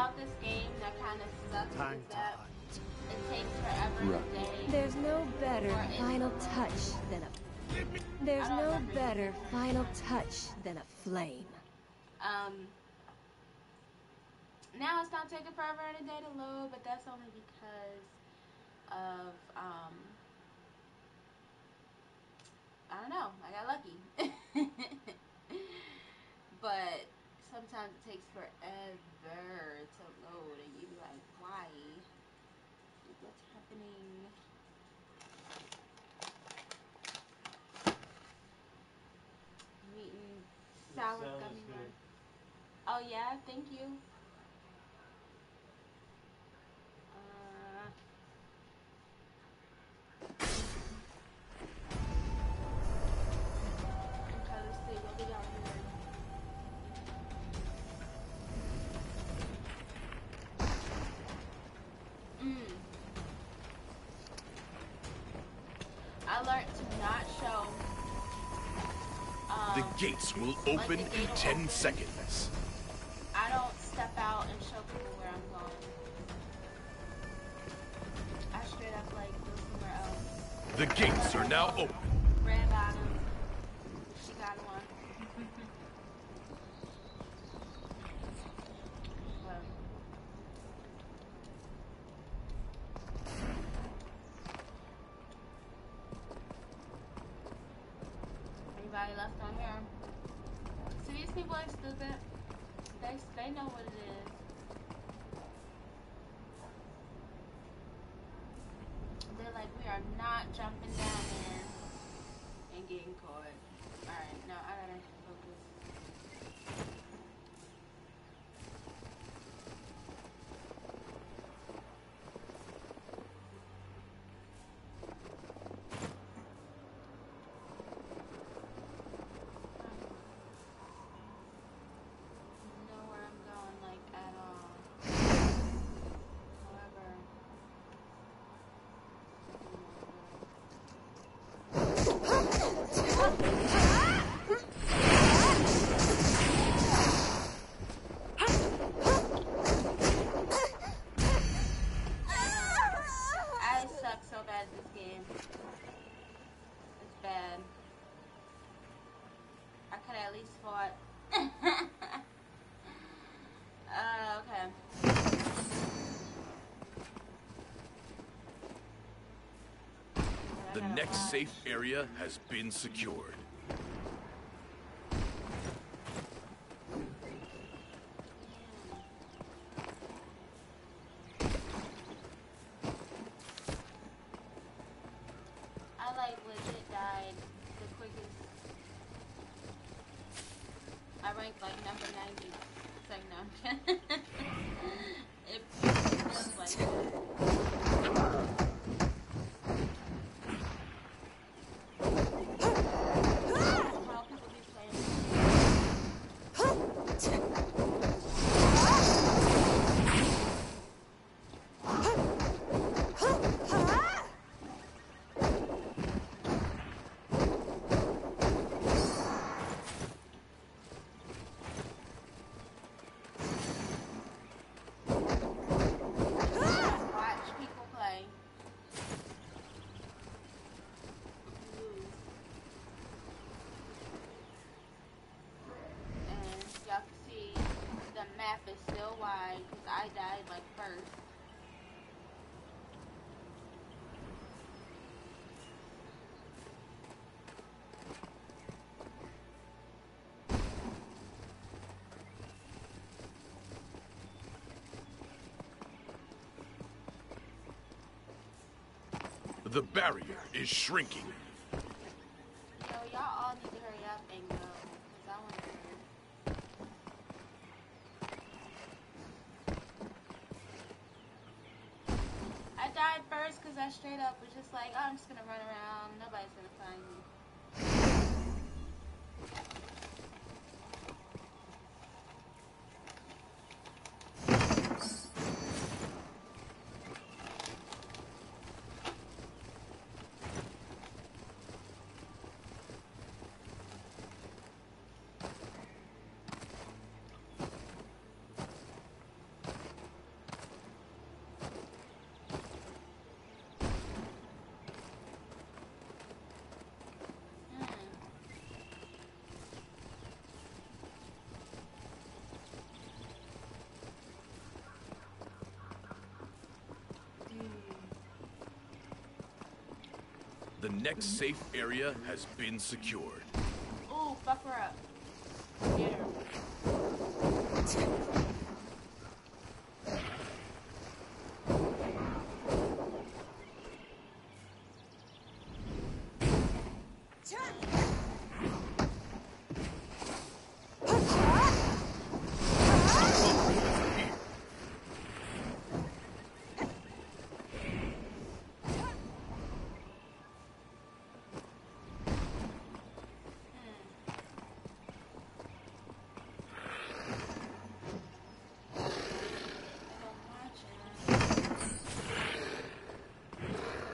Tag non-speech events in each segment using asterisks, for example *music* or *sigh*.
about this game that kind of sucks Time is to that hunt. it takes forever Right. to day. There's no better final touch than a. There's no better final touch than a flame. Um, now it's not taking forever in a day to load, but that's only because of um, I don't know. I got lucky, *laughs* but sometimes it takes forever to load, and you be like, why? What's happening? I'm eating sour gummy worms. Oh yeah, thank you. Gates will open in 10 open. seconds. I don't step out and show people where I'm going. I straight up like go somewhere else. The gates are now open. Red bottom. She got one. But- Anybody left on here? See, these people are stupid. They, they know what it is. They're like, we are not jumping down there and getting caught. Alright, no, I gotta focus. know where I'm going, like, at all. However, I suck so bad at this game. It's bad. I could at least fought. uh, okay. I The next safe area has been secured. Like legit died the quickest. I ranked like number 90. It's like, no, *laughs* it like *laughs* it. How people be playing Watch people play. Ooh. And y'all can see the map is still wide because I died like first. The barrier is shrinking. So y'all all need to hurry up and go. Cause I to. Died first because I straight up was just like, oh, I'm just gonna run around. Nobody's gonna find me. Hmm. The next safe area has been secured. Ooh, fuck her up. I don't watch it.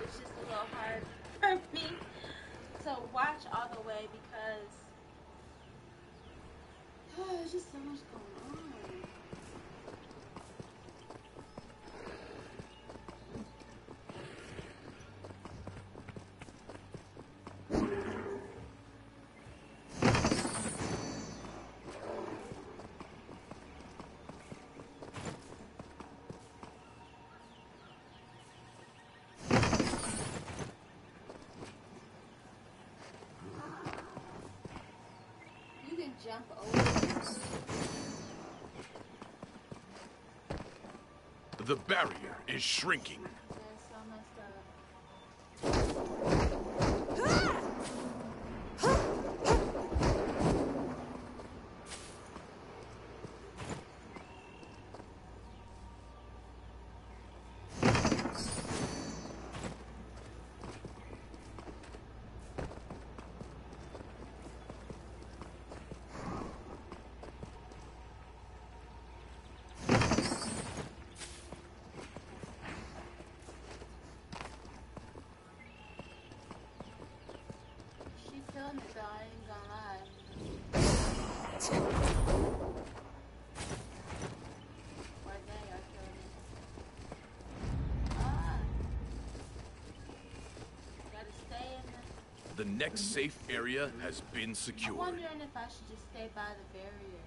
It's just a little hard for me to watch all the way because there's just so much going on. You can jump over. The barrier is shrinking. That's so messed up. She feeling it though, I ain't gonna lie. Why they are killing it. Ah. Gotta stay in the. The next safe area has been I'm secured. wondering if I should just stay by the barrier.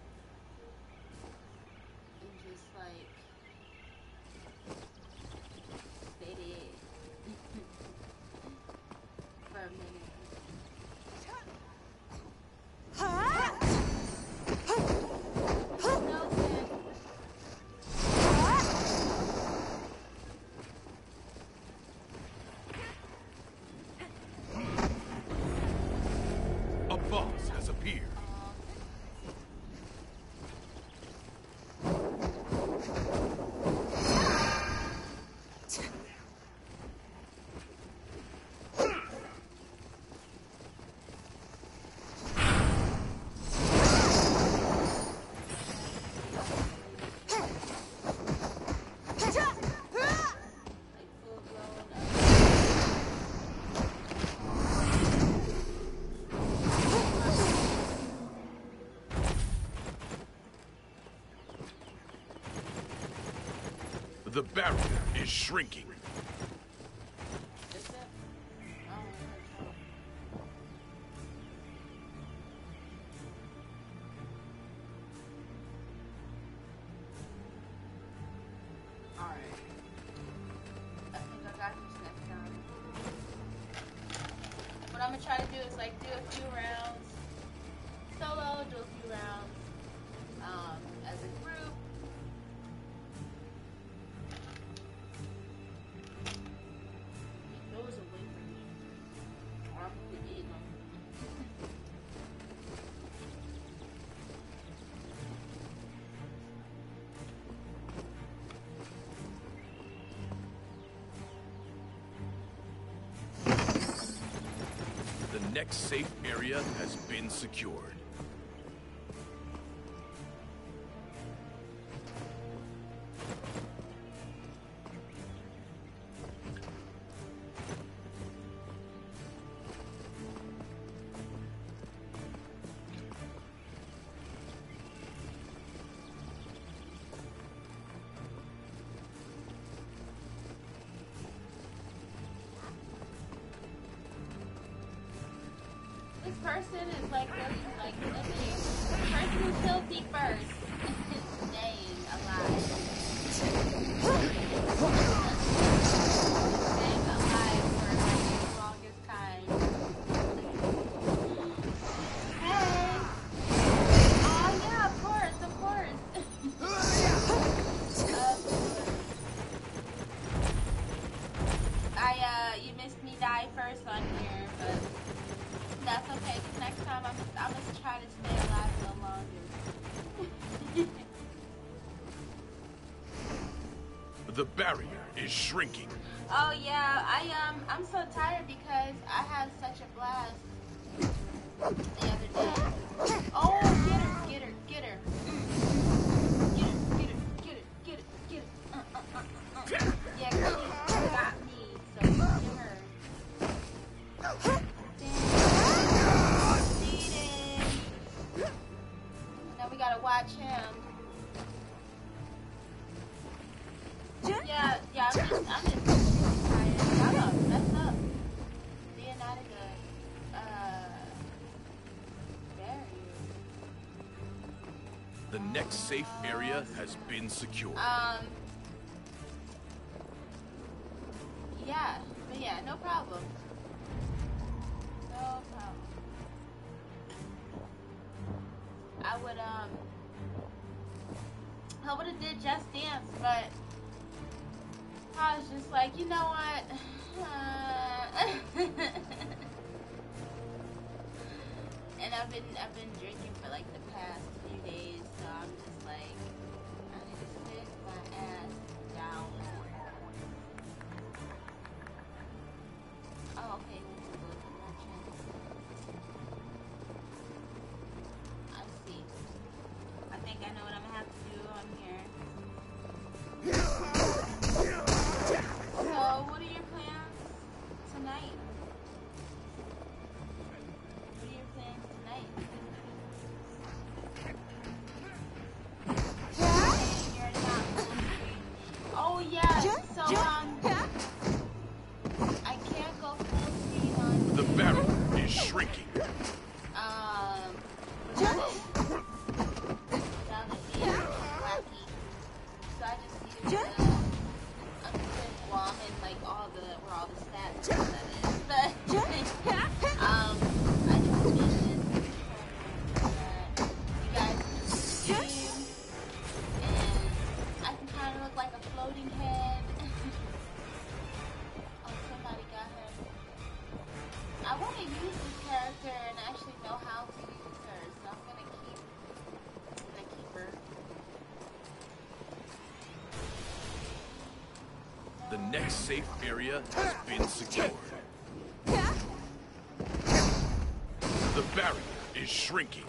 The barrier is shrinking. next safe area has been secured. The barrier is shrinking. Oh, yeah. safe area has been secured. Um, Next safe area has been secured. The barrier is shrinking.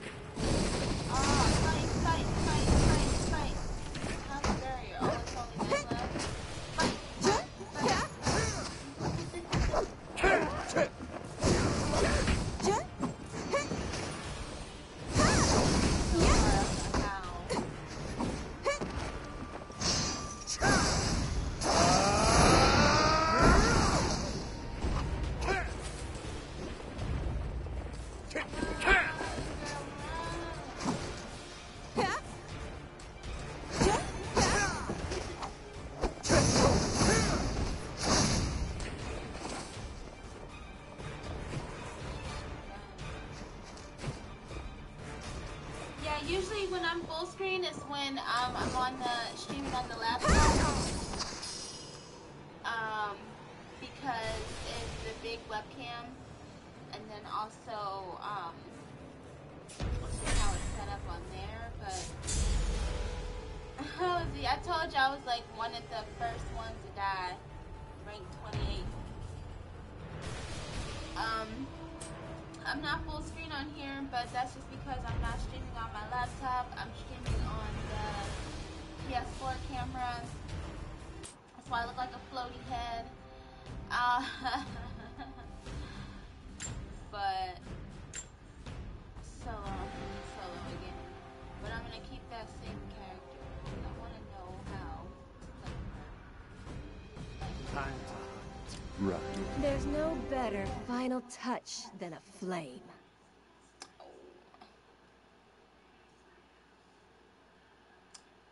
better final touch than a flame.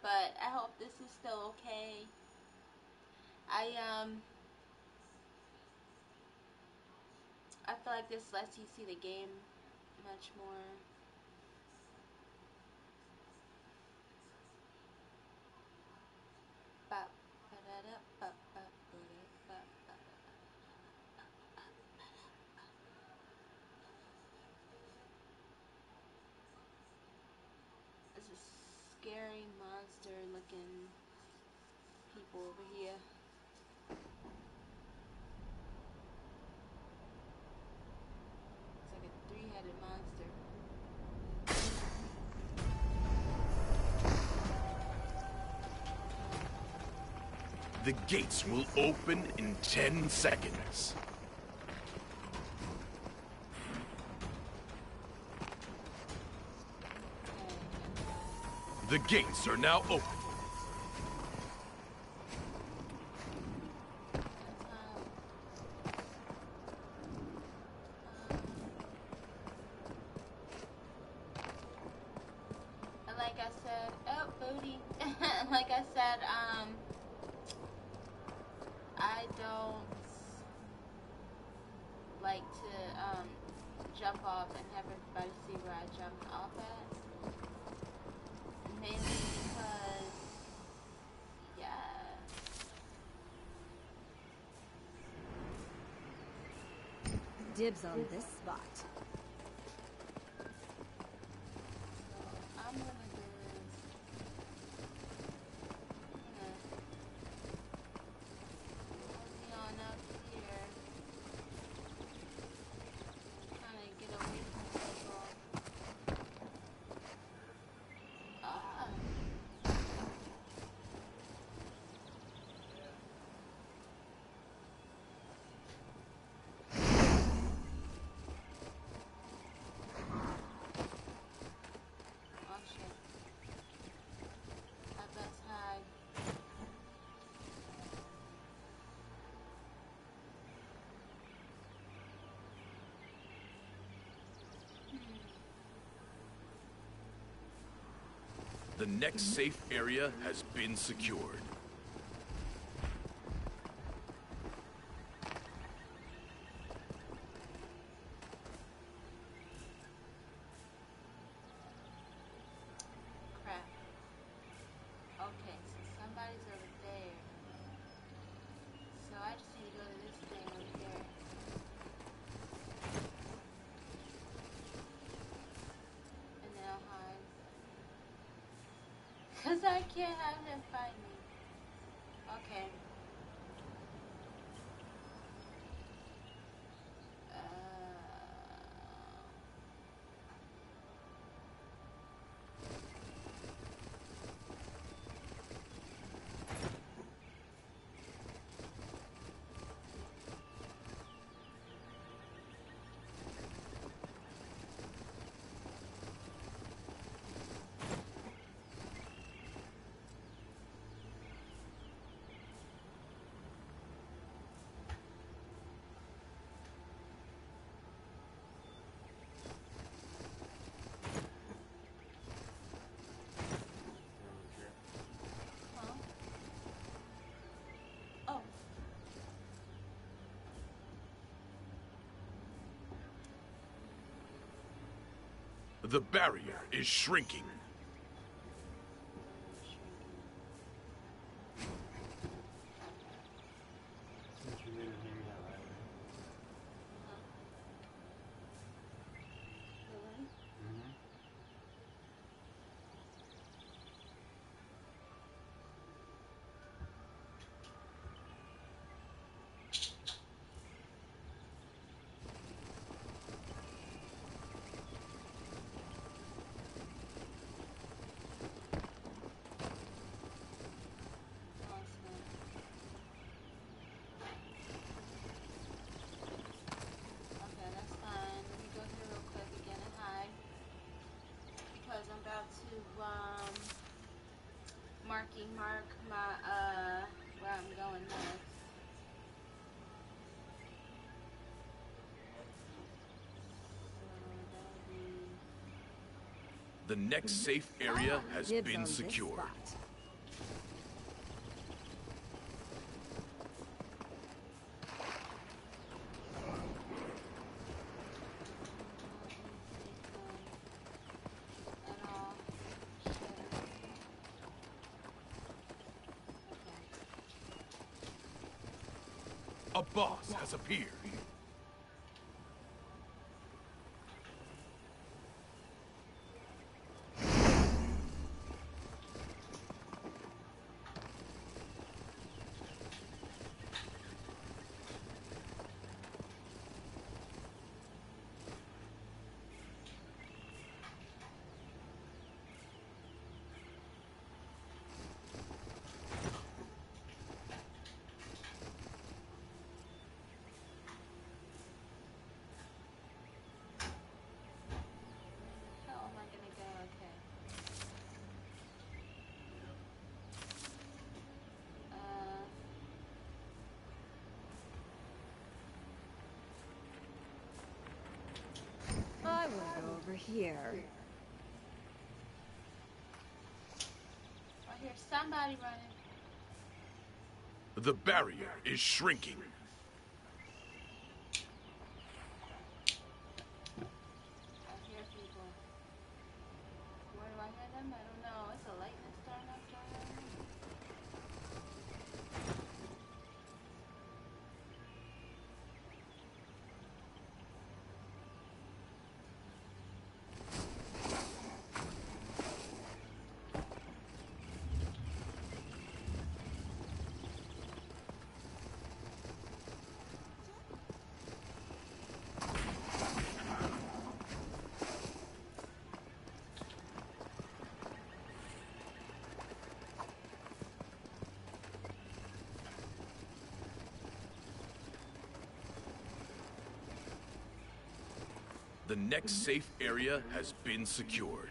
But I hope this is still okay. I, um... I feel like this lets you see the game much more. monster looking people over here. It's like a three-headed monster. The gates will open in 10 seconds. The gates are now open. on this. The next safe area has been secured. The barrier is shrinking. The next safe area has been secured. spot. and all. Shit. Okay. A boss has appeared. How am I gonna go? Okay. Uh, I will go over here. I hear somebody running. The barrier is shrinking. I hear people. Where do I hear them? I don't know. It's a lightning storm outside. The next safe area has been secured.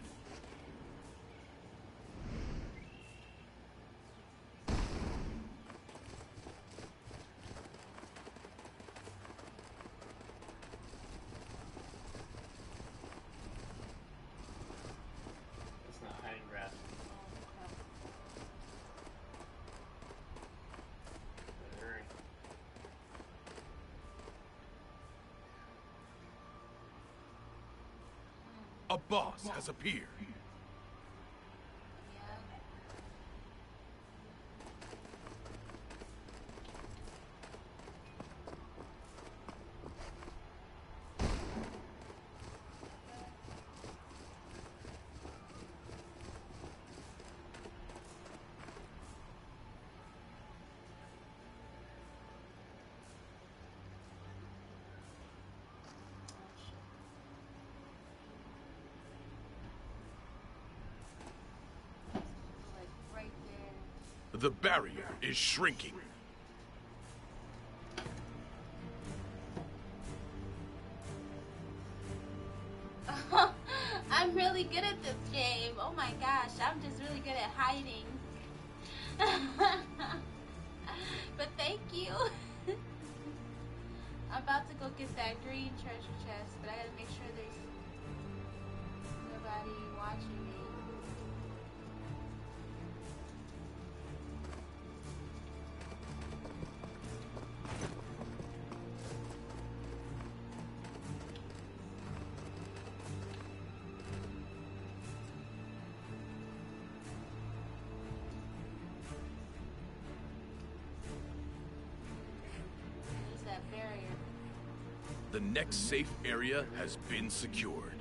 It's not hiding grass. Better hurry. A boss has appeared. Yeah. Oh, shit. Like right there. The barrier is shrinking. *laughs* I'm really good at this game. Oh my gosh, I'm just really good at hiding. *laughs* but thank you. *laughs* I'm about to go get that green treasure chest, but I gotta make sure there's nobody watching me. The next safe area has been secured.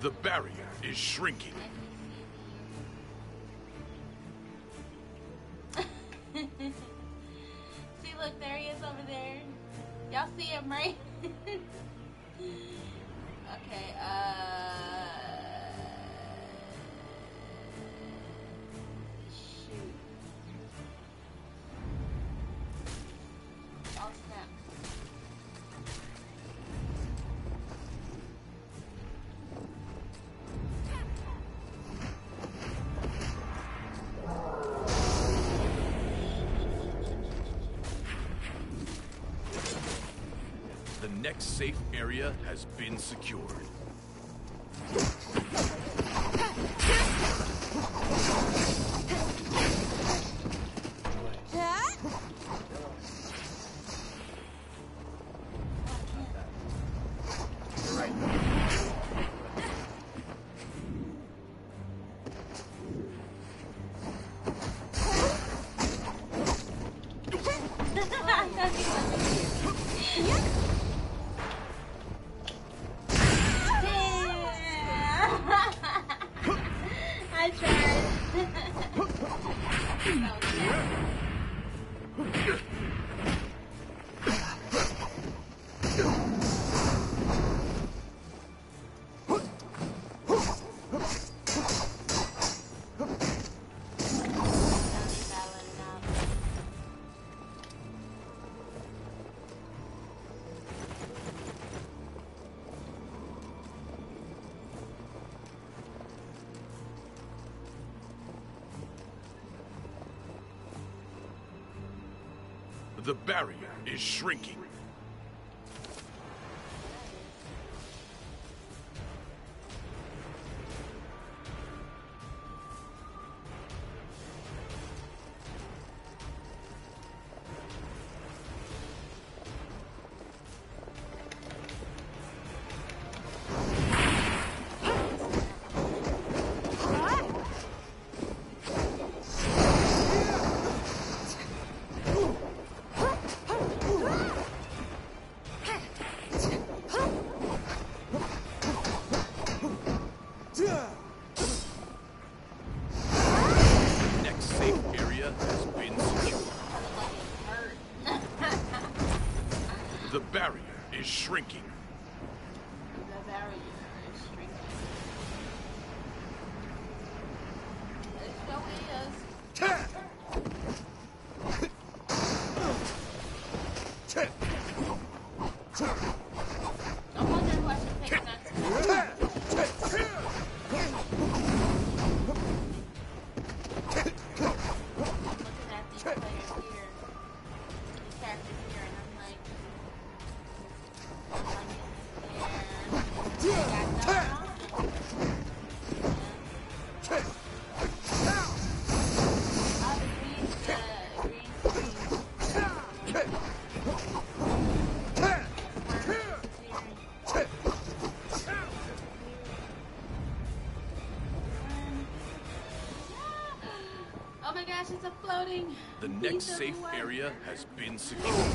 The barrier is shrinking. safe area has been secured. The barrier is shrinking. ashes are floating. The next safe area has been secured.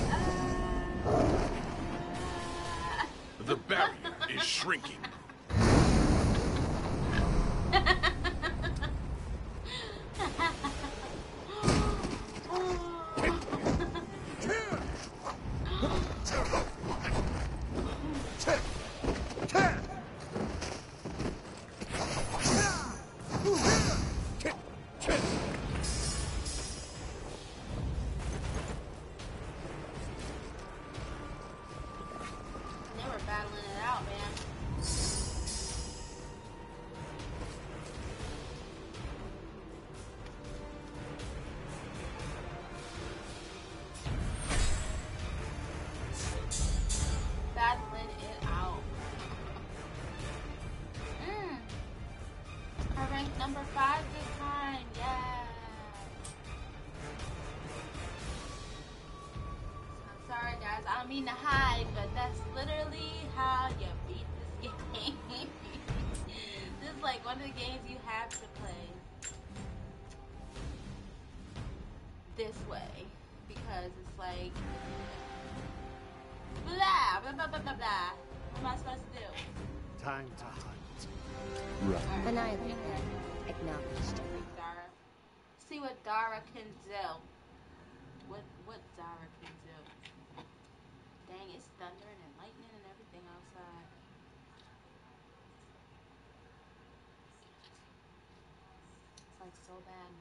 So bad.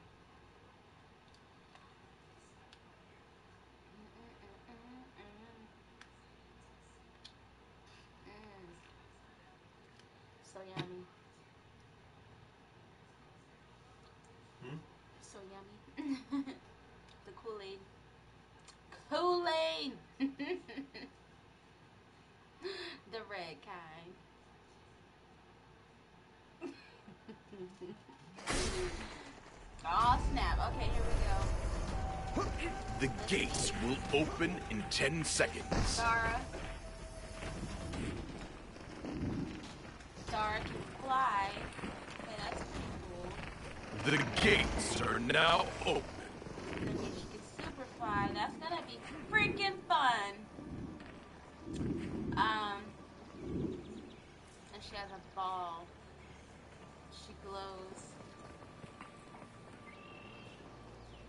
Mm. So yummy. Hmm? So yummy. *laughs* the Kool-Aid. Kool-Aid! *laughs* the red kind. *laughs* oh snap. Okay, here we go. The gates will open in 10 seconds. Dara. Dara can fly. Okay, that's pretty cool. The gates are now open. Then she can super fly. That's gonna be freaking fun. Um, and she has a ball. She glows.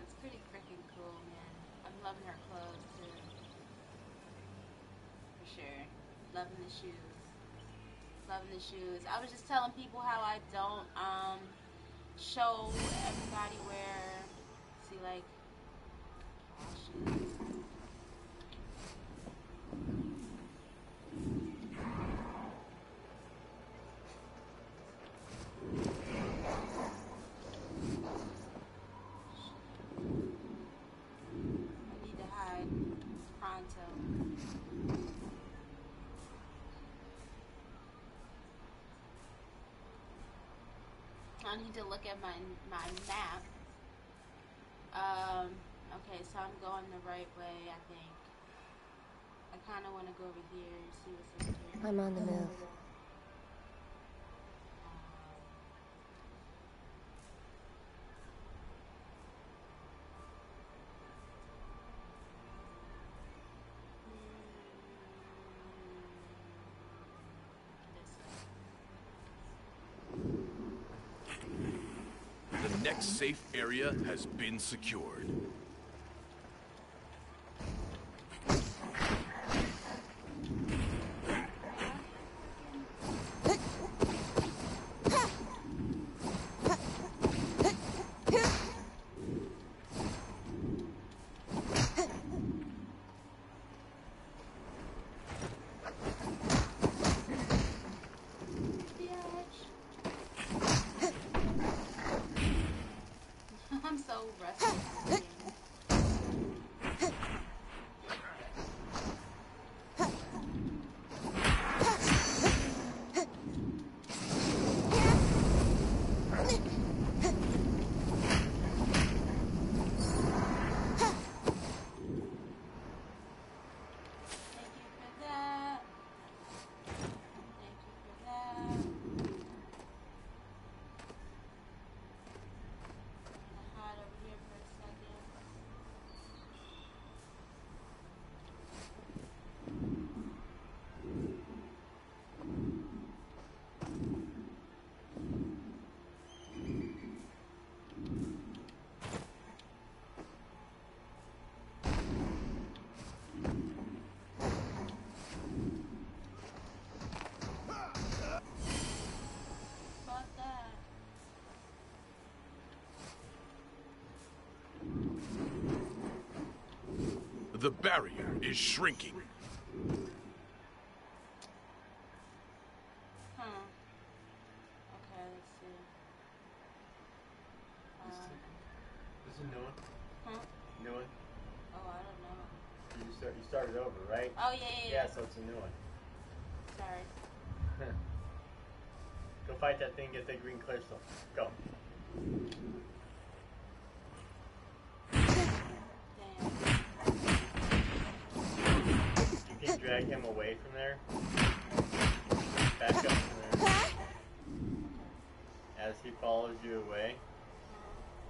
It's pretty freaking cool, man. I'm loving her clothes too. For sure. Loving the shoes. Loving the shoes. I was just telling people how I don't um show everybody where see like shoes. I need to hide pronto. I need to look at my my map. Um, okay, so I'm going the right way, I think. I kind of want to go over here and see what's over here. I'm on the move. The next safe area has been secured. I'm so rusty. Thank you for that. Thank you for that. I'm gonna hide over here for a second. Fuck that. The barrier is shrinking. Huh. Okay, let's see. Um, This is a new one. huh? New one. Oh, I don't know. You start. You started over, right? Oh, yeah, yeah, yeah. Yeah, so it's a new one. Sorry. *laughs* Go fight that thing. Get the green crystal. Go. Him away from there. Back up from there. As he follows you away,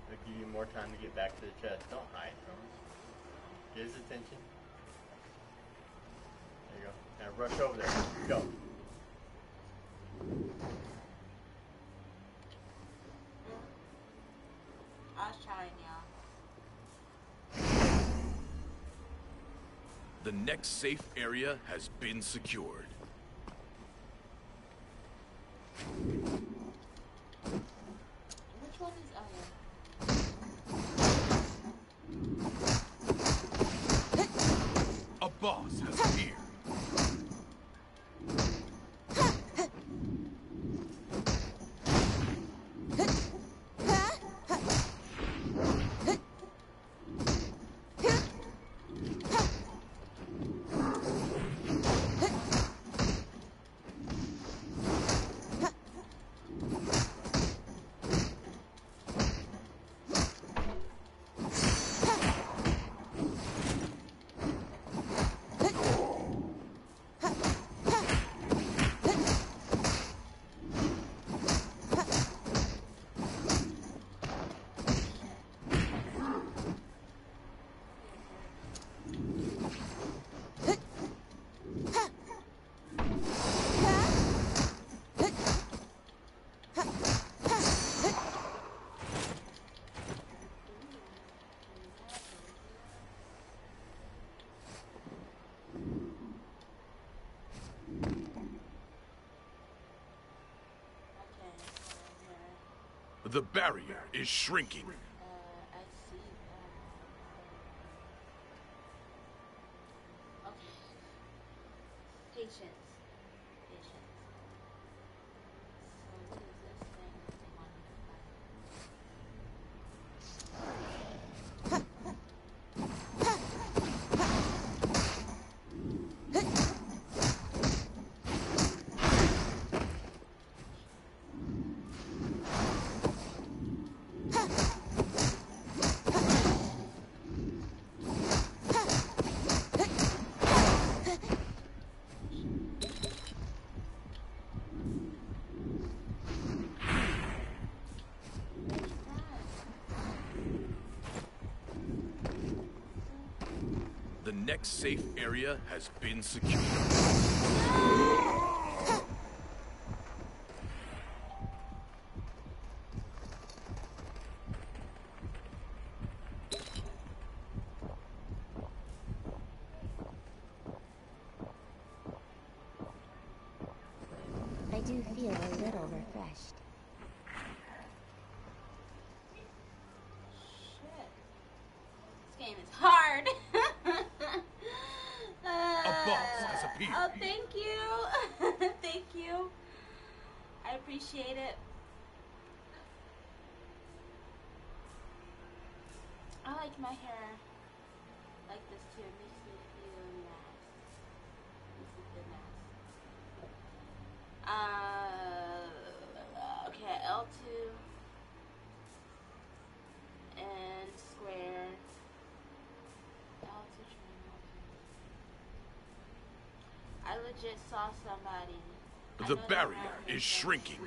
it'll give you more time to get back to the chest. Don't hide from him. Get his attention. There you go. Now rush over there. Go. The next safe area has been secured. Which one is A boss has appeared. Okay, so here. The barrier is shrinking. Uh, I see that. Okay. Patience. Patience. So what is this thing that they want me to fight? The next safe area has been secured. I do feel a little refreshed. Shit. This game is hard. A boss has appeared. Oh, thank you. thank you. I appreciate it. I like my hair like this too. It makes me feel nice. Makes me feel nice. Uh, okay, L2 and square. L2 triangle. I legit saw somebody. The barrier is shrinking.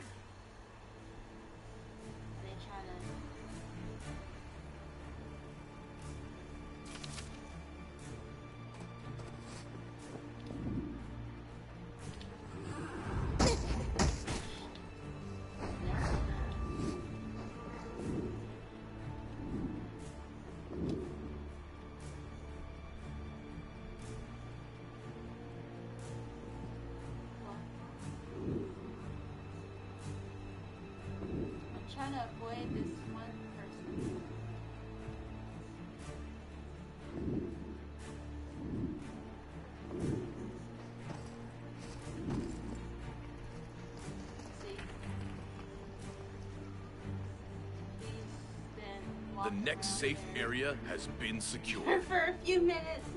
Safe area has been secured. for a few minutes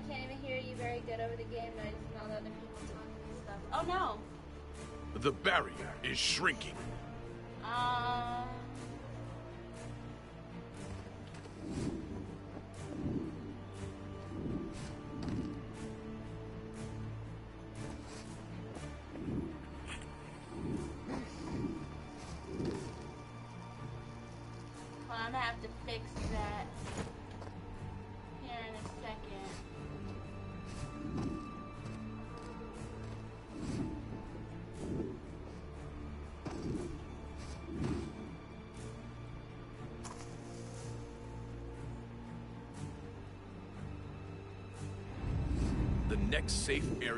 I can't even hear you very good over the game noise and all the other people talking and stuff. Oh no! The barrier is shrinking.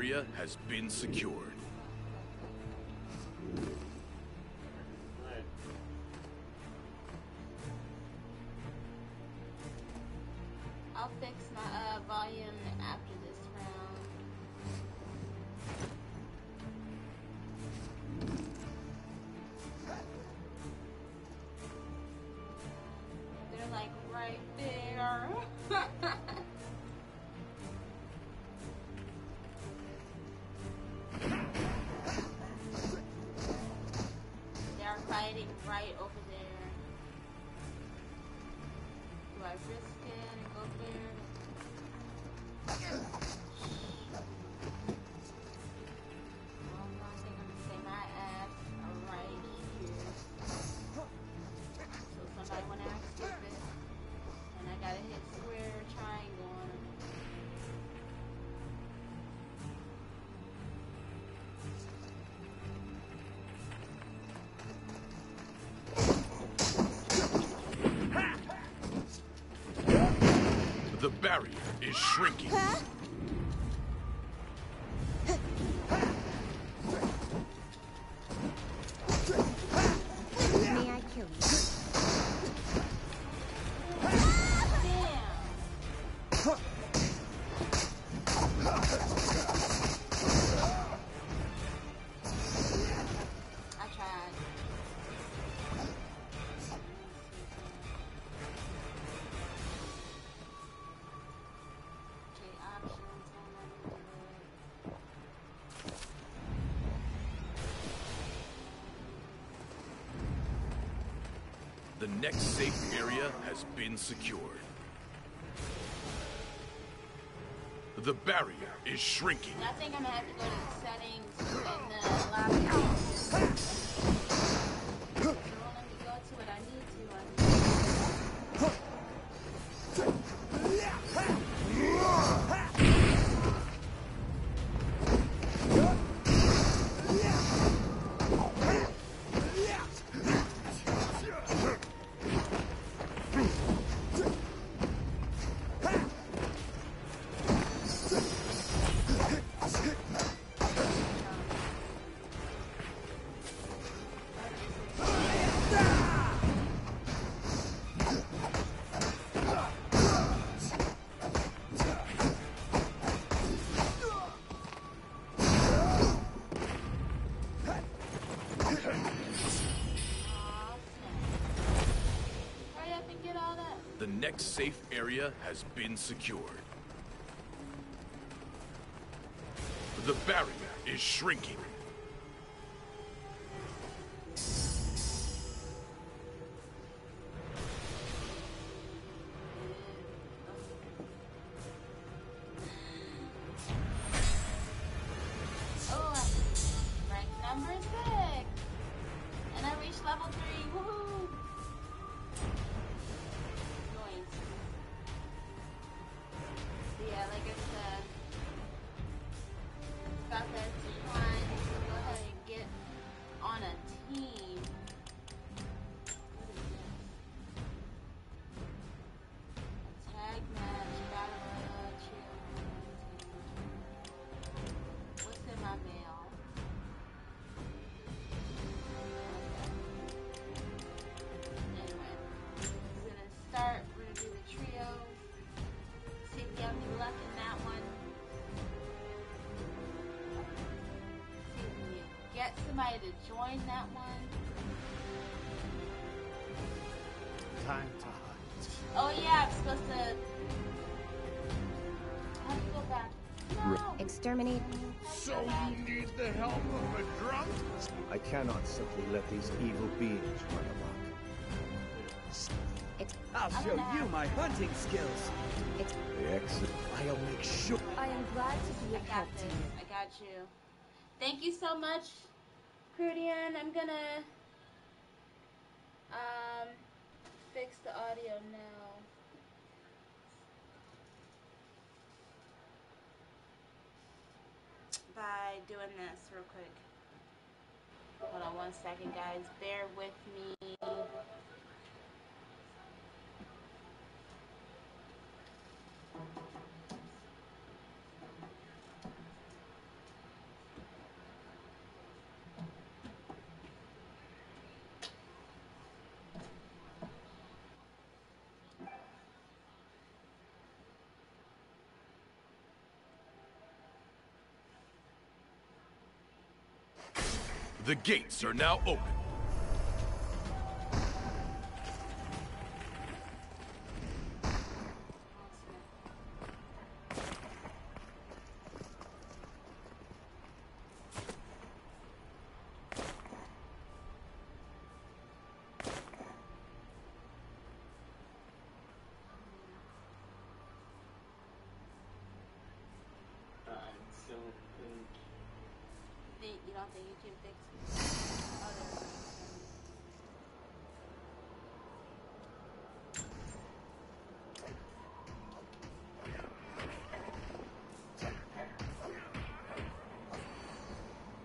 area has been secured. next safe area has been secured. The barrier is shrinking. I think I'm gonna have to go to the settings area has been secured. The barrier is shrinking. like I said, about that decided to join that one. Time to hunt. Oh yeah, I'm supposed to. I have to go back. No. Exterminate. So you need the help of a drunk? I cannot simply let these evil beings run amok. I'll show you have- my hunting skills. The exit. I'll make sure. I am glad to be I of help to you. I got you. Thank you so much, Prudian. I'm gonna um fix the audio now. By doing this real quick. Hold on one second, guys. Bear with me. The gates are now open. I don't think. Think, you don't think you can fix it? Oh, there it is.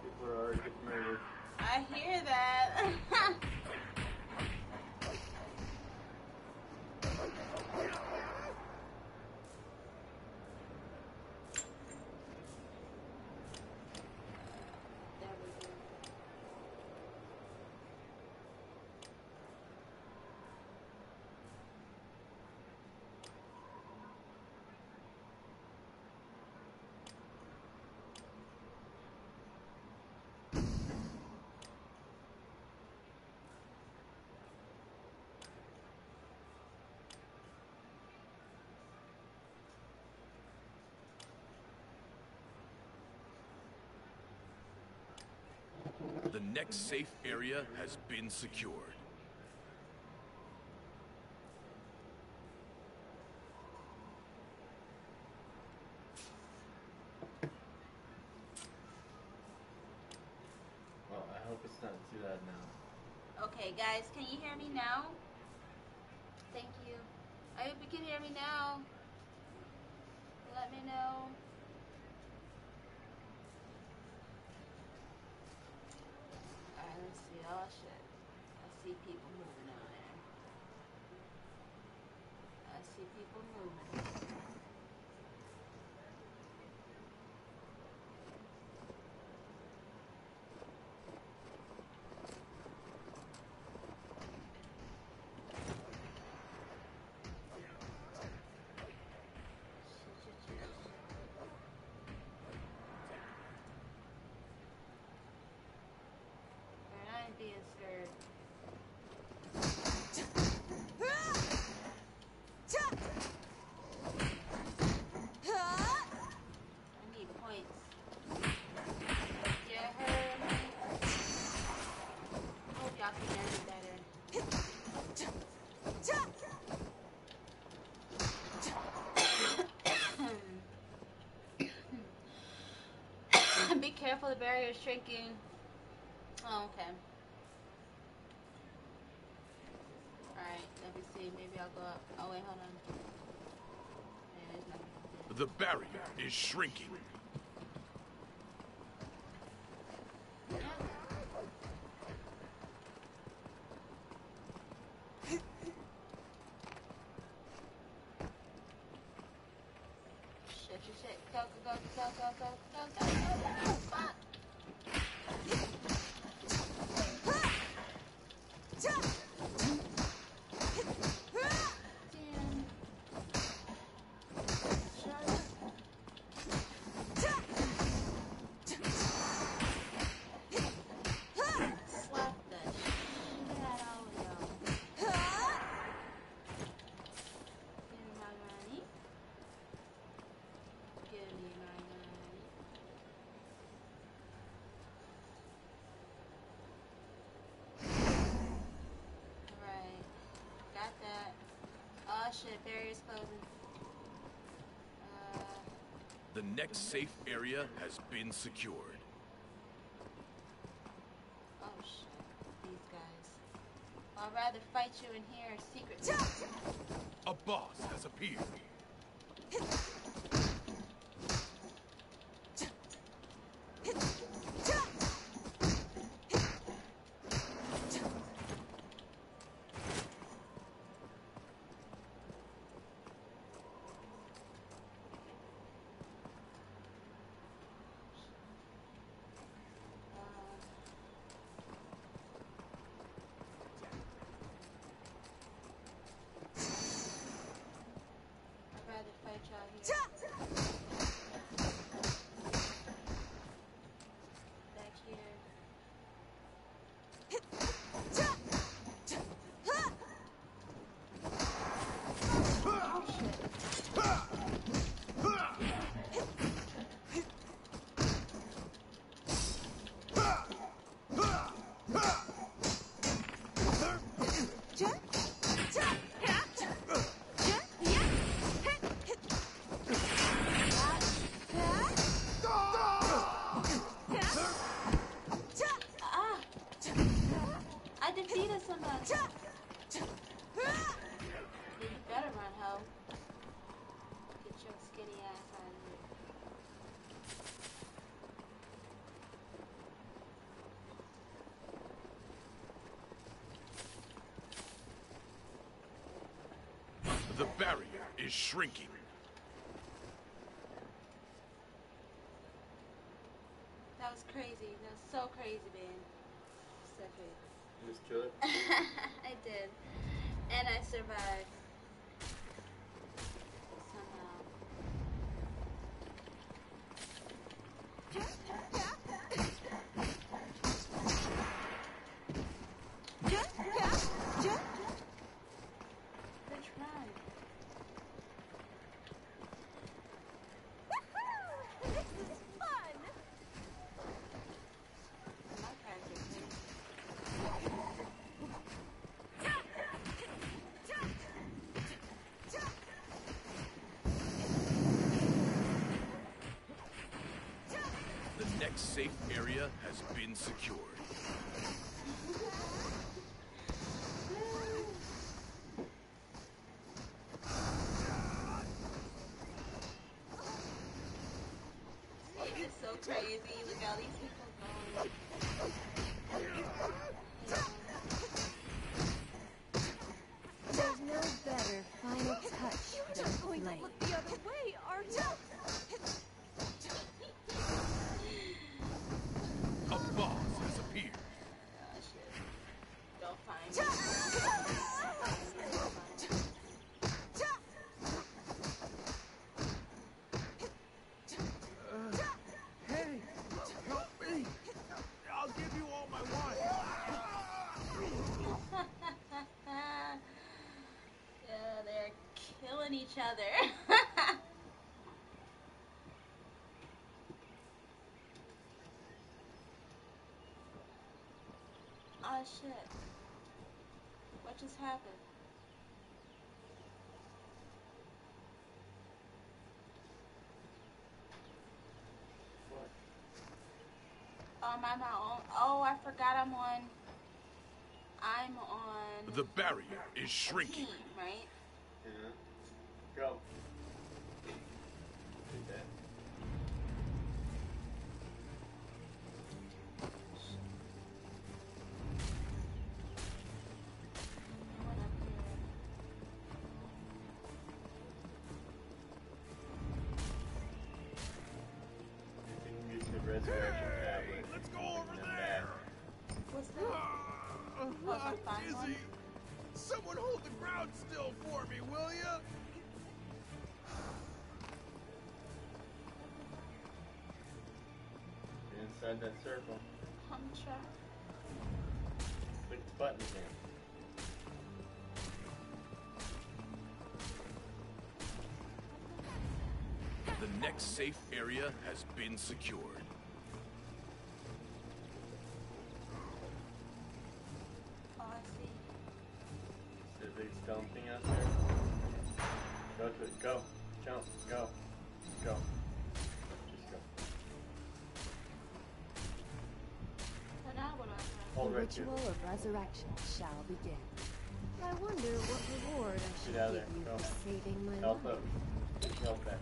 People are already getting murdered. I hear that. There we go. The next safe area has been secured. Well, I hope it's not too loud now. Okay, guys, can you hear me now? Thank you. I hope you can hear me now. people puno. being scared. Careful, the barrier is shrinking. Oh, okay. Alright, let me see. Maybe I'll go up. Oh, wait, hold on. The barrier is shrinking. Next safe area has been secured. oh shit, these guys. I'd rather fight you in here secretly. A boss has appeared. I'd rather fight y'all here. Back here. Oh shit. Ah! I defeated somebody. You better run, ho. Get your skinny ass out of here. The barrier is shrinking. That was crazy. That was so crazy, man. So crazy. You just kill it. I did. And I survived. Somehow. Bitch, run. My character too. The next safe area has been secured. *laughs* yeah, they're killing each other. oh *laughs* shit. What just happened? What? Oh, am I not on? Oh, I forgot I'm on. I'm on The barrier is shrinking. team, right? Yeah. Go. Inside that circle. I'm trying. Click the button again. The next safe area has been secured. resurrection shall begin. I wonder what reward I should give you for saving my Help life. Help him. Help him.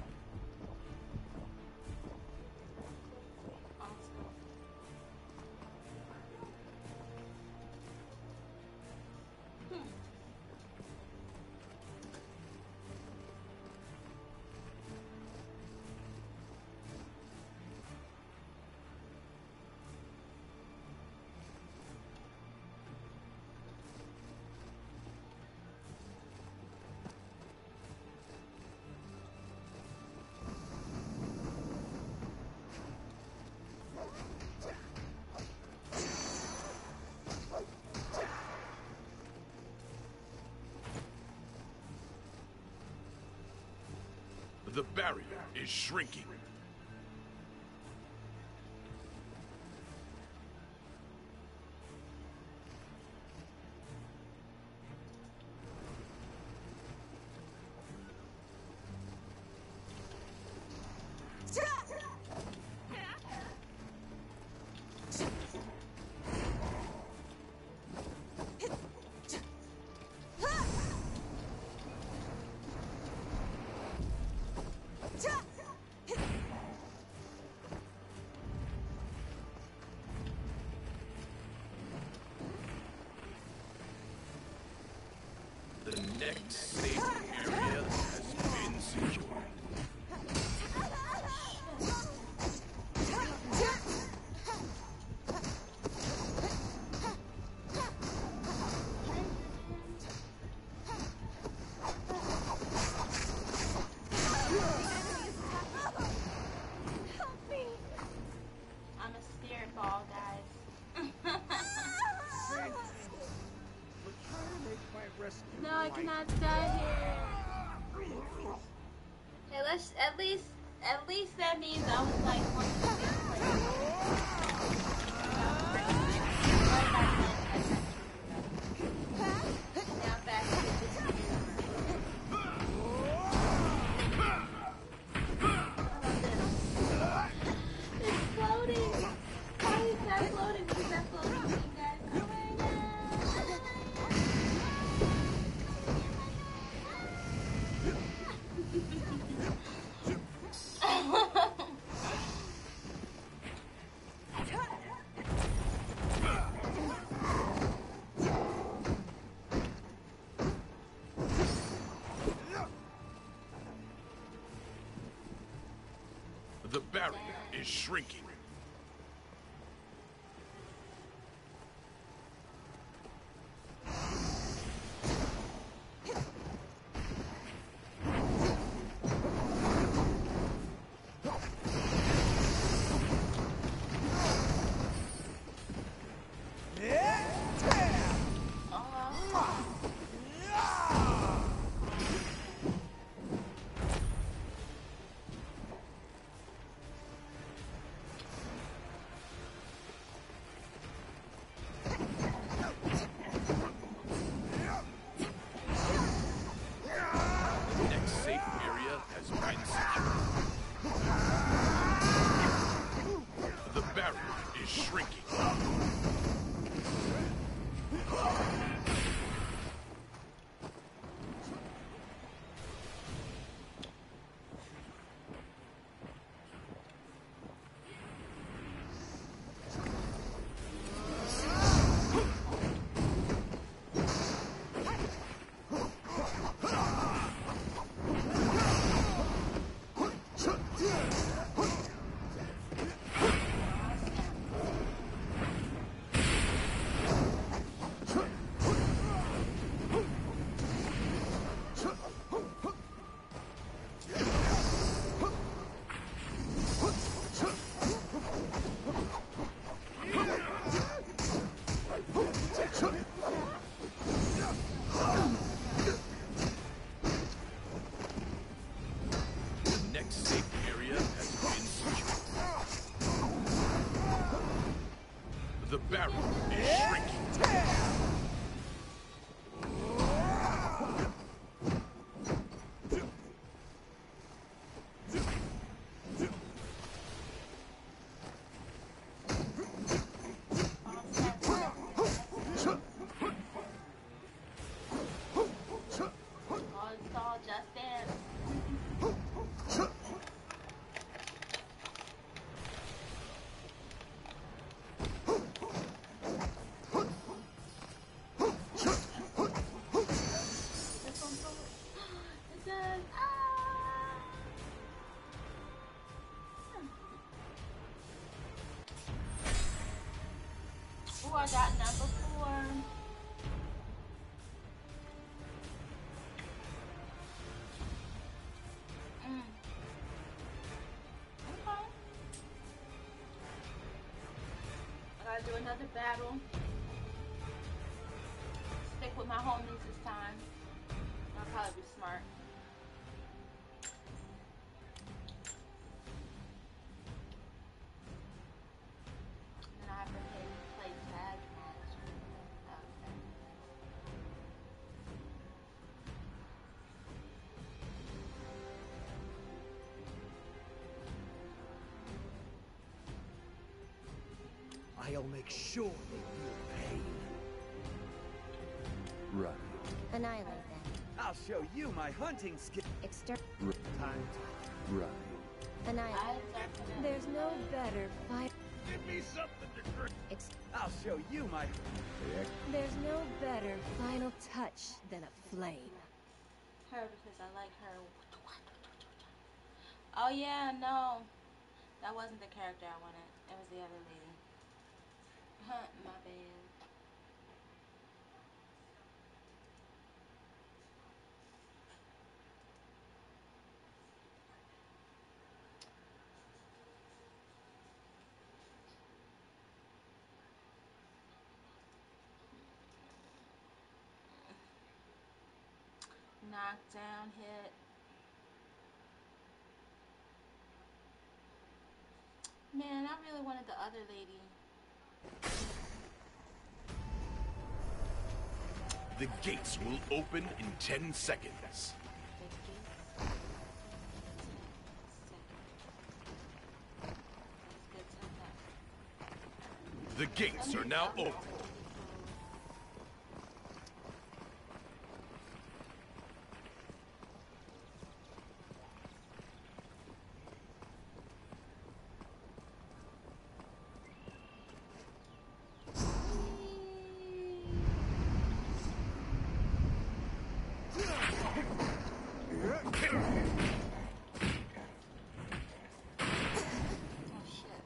The barrier is shrinking. not dead. is shrinking. Before, that number four. Okay. I gotta do another battle. Stick with my homies this time. That'll probably be smart. I'll make sure they feel pain. Right. Annihilate them. I'll show you my hunting skill. Exter- Time. Right. Annihilate. I. There's no better fight. Give me something to drink. Ex- I'll show you my. There's no better final touch than a flame. her because I like her. Oh yeah, no, that wasn't the character I wanted. It was the other lady. Huh, my bad. Knockdown hit. Man, I really wanted the other lady. The gates will open in 10 seconds. The gates are now open. Oh shit.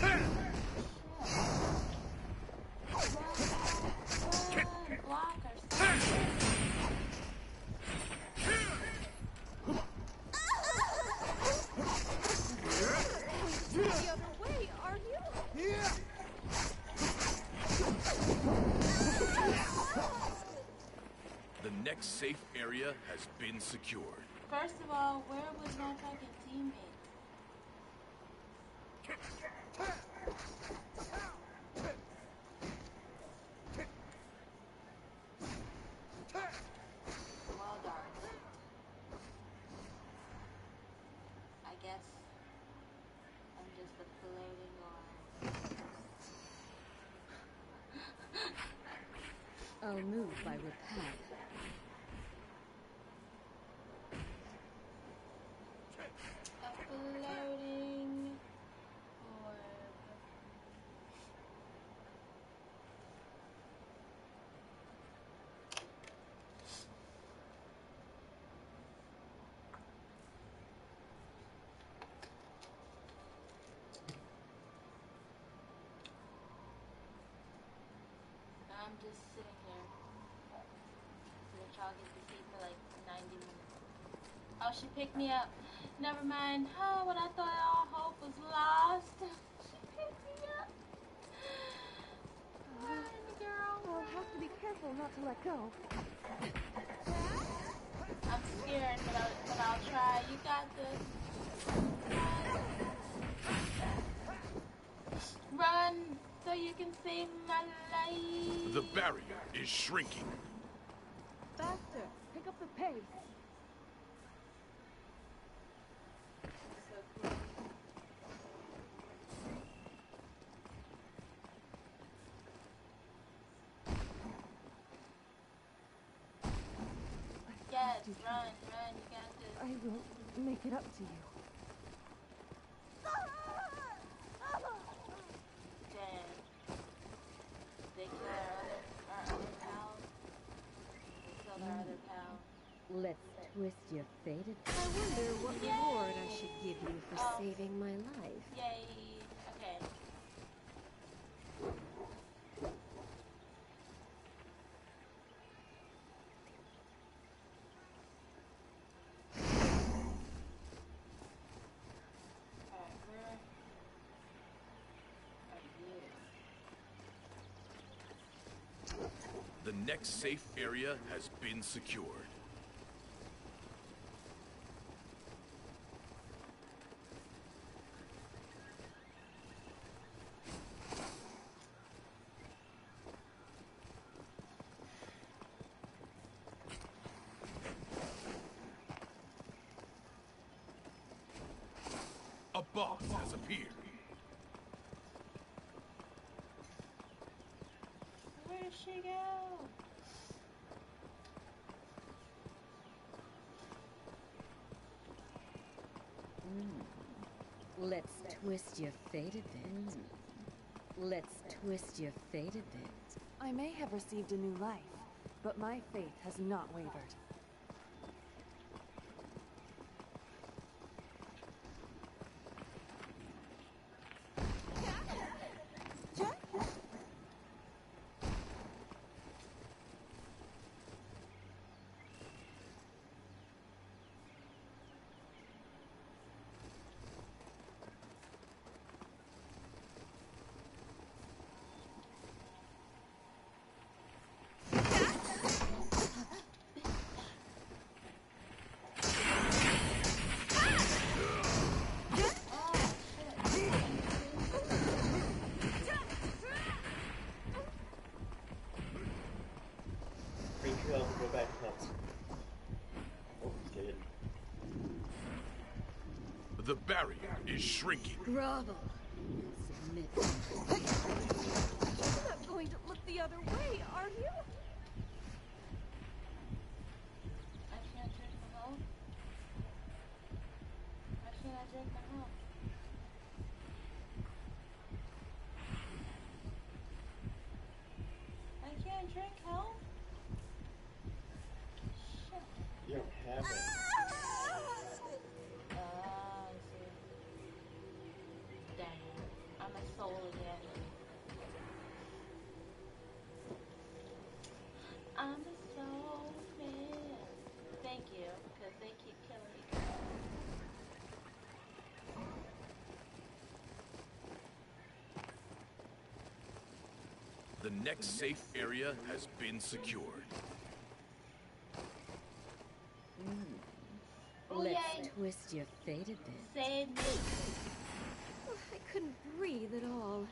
Run, block or something. The other way, are you? The next safe area has been secured. First of all, where was my fucking teammate? Well done. I guess I'm just a floating orb. I'll oh, move by repel. A floating orb. I'm just sitting here. So that y'all get to see for like 90 minutes. Oh, she picked me up. Never mind. Oh, when I thought all hope was lost. *laughs* She picked me up. Run, girl. I'll have to be careful not to let go. I'm scared, but I'll, but I'll try. You got this. You can save my life. The barrier is shrinking. Faster! Pick up the pace. So cool. Yes, run, run, you got this. I will make it up to you. Dang. They kill our other, our other pal. They killed our other pal. Let's twist your faded. I wonder what reward I should give you for Oh. saving my life. Yay. Okay. Alright, where are you? The next safe area has been secured. A boss has appeared. Where did she go? Let's your faded bit. Let's twist your fate a bit. I may have received a new life, but my faith has not wavered. Is shrinking. Submit. You're not going to look the other way, are you? I can't drink the milk. Why can't I drink the milk? I can't drink milk? Shit. You don't have it. Ah, I see. Dang it. I'm a soul again. I'm a soul man. Thank you, because they keep killing me. The next safe area has been secured. Hmm. Oh, Let's yay. twist your faded bit. Save me. Oh, I couldn't breathe at all.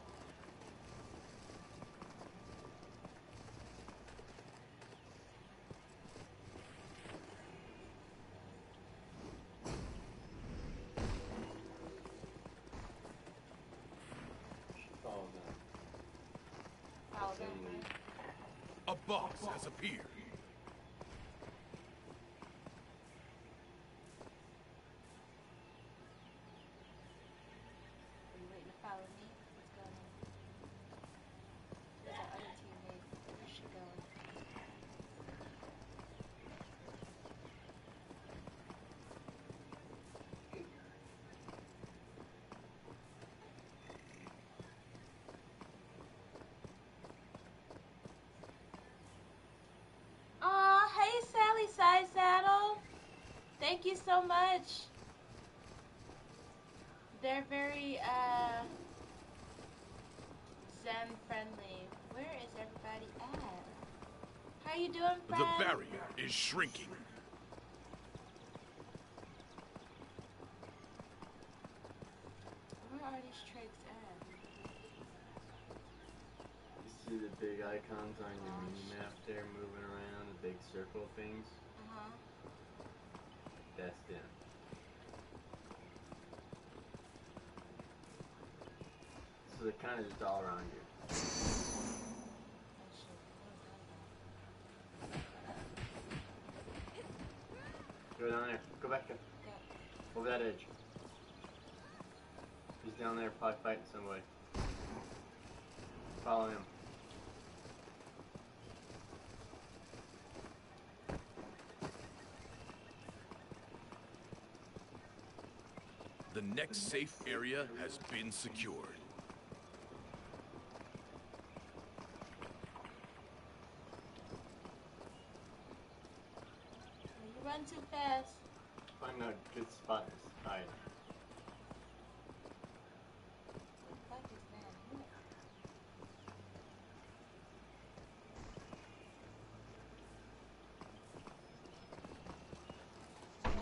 She follows them. Follow Same them. lead. A boss has appeared. Are you waiting to follow me? Let's go then. There's our other teammate. Where's she going? Aw, hey Sally Side Saddle. Thank you so much. They're very uh Zen friendly. Where is everybody at? How you doing, friend? The barrier is shrinking. Where are these tricks at? You see the big icons on your mini map there moving around, the big circle things? Uh huh. fast in. So they're kind of just all around you. Go down there. Go back there. Over that edge. He's down there probably fighting somebody. Follow him. The next safe area has been secured. You run too fast. Find a good spot to hide. What the fuck is that?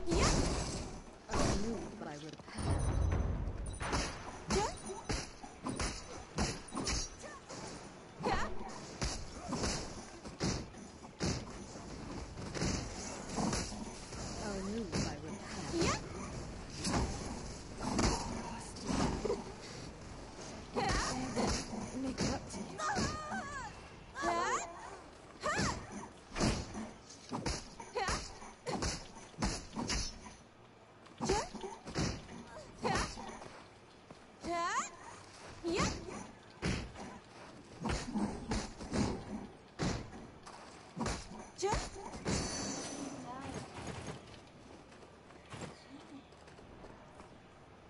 Here. I knew, but I would have had. I knew I would have had. Make it up to you. Oh shit, Take your somebody stuff. died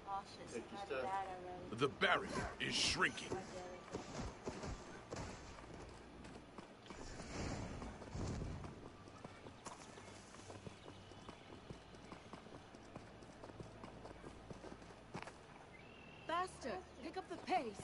already. The barrier is shrinking. Right there, right there. Faster! Pick up the pace!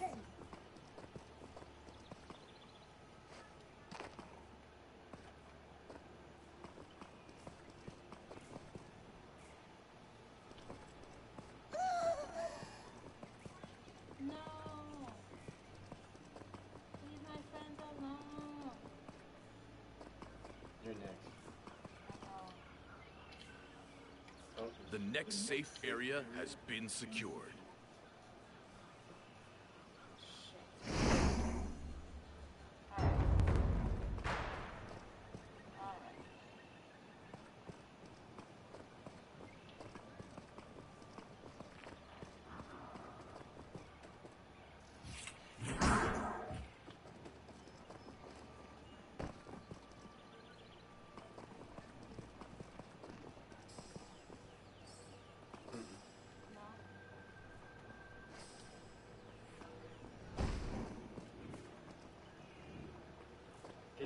No. Leave my friends alone. You're next. Oh, Focus. The next safe area has been secured. shit. Alright. Alright.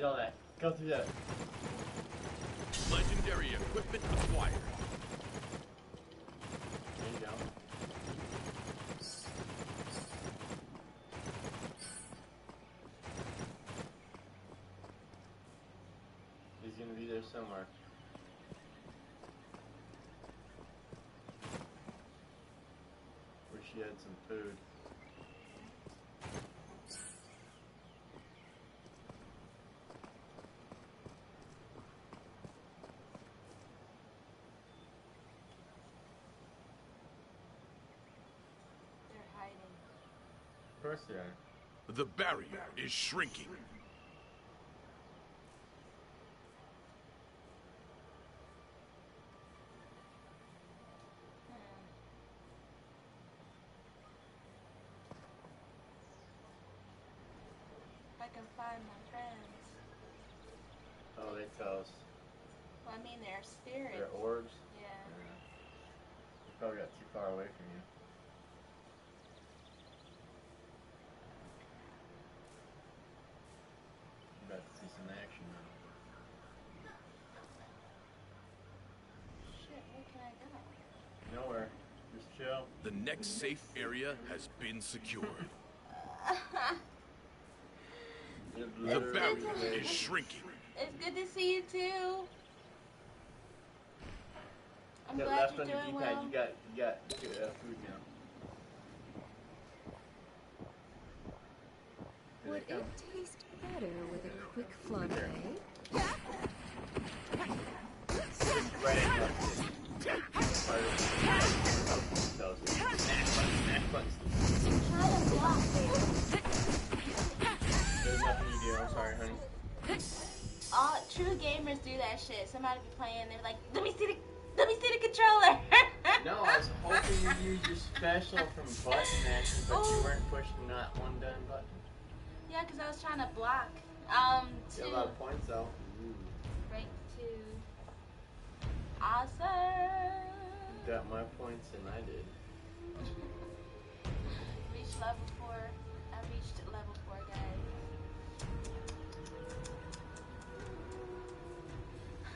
No. Get all that. Go through that. Legendary equipment acquired. There you go. He's gonna be there somewhere. Where she had some food. They're hiding. The barrier is shrinking. Hmm. If I can find my friends. Oh, they tell us. Well, I mean, they're spirits. They're orbs. Yeah. They probably got too far away from you. I'm about to see some action now. Shit, where can I go? Nowhere. Just chill. The next safe area has been secured. *laughs* The barrier is shrinking. It's good to see you too. I'm Yeah, glad left you're on doing well. you got you got uh, food now. Here Would they it all true gamers do that shit. Somebody be playing, they're like, "Let me see the, let me see the controller." no, I was hoping you use your special from button action, but Ooh. you oh. weren't pushing that one done button. Yeah, because I was trying to block. Um, You two, a lot of points though. rank two. Awesome. You got more points than I did. *laughs* Reached level four. I reached level four, guys.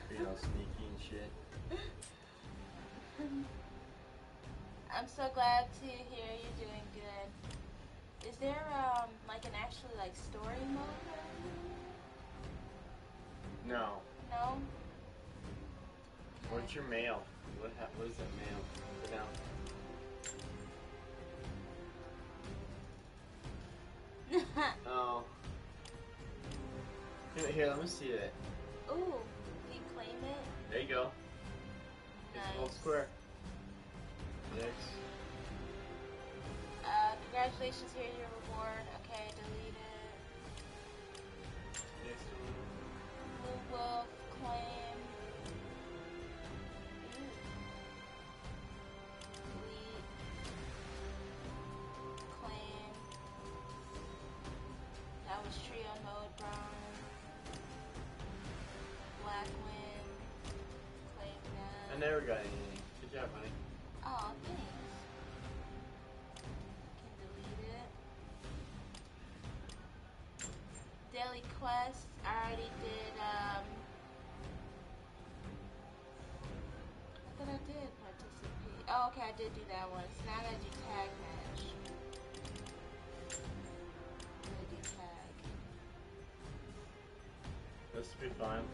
Being all *laughs* sneaky and shit. I'm so glad to hear you're doing good. Is there um like an actually like story mode? No. No. What's your mail? What ha- what is that mail? Down. *laughs* Oh. Here, here, let me see it. Ooh, can you claim it? There you go. It's a whole square. Next. Congratulations, here's your reward. Okay, delete it. One. Blue Wolf, claim. Delete. Claim. That was trio mode, Brown. Black Wind. Claim that. I never got anything. Daily quest. I already did. Um, I thought I did participate. Oh, okay, I did do that one. So now I gotta do tag match. I'm gonna do tag. This will be fine.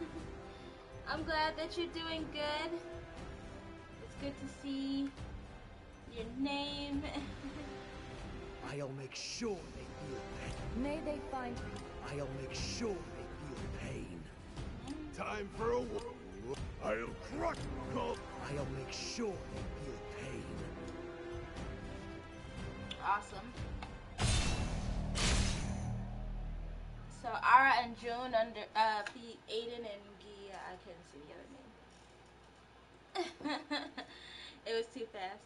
*laughs* I'm glad that you're doing good. It's good to see your name. *laughs* I'll make sure they feel pain. May they find I'll make sure they feel pain. Time for a war. I'll crush Cult. I'll make sure they feel pain. Awesome. So Ara and June under uh beat Aiden and Gia. I couldn't see the other name. *laughs* it was too fast.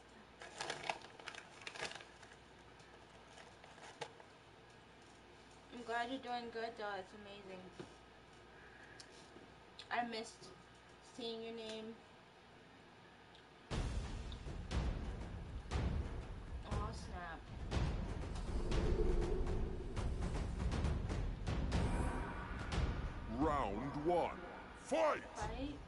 I'm glad you're doing good though. It's amazing. I missed seeing your name. Oh snap. Round one. Fight! Fight.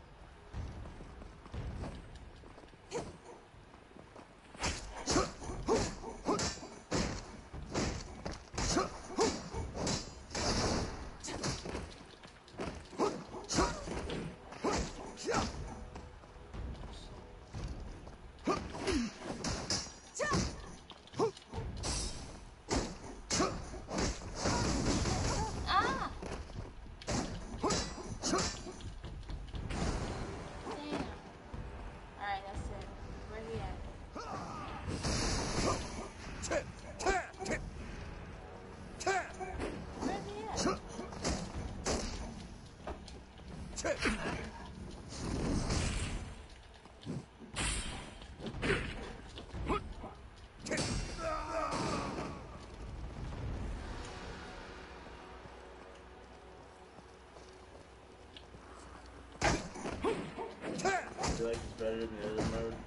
Feel like it's better than the other mode.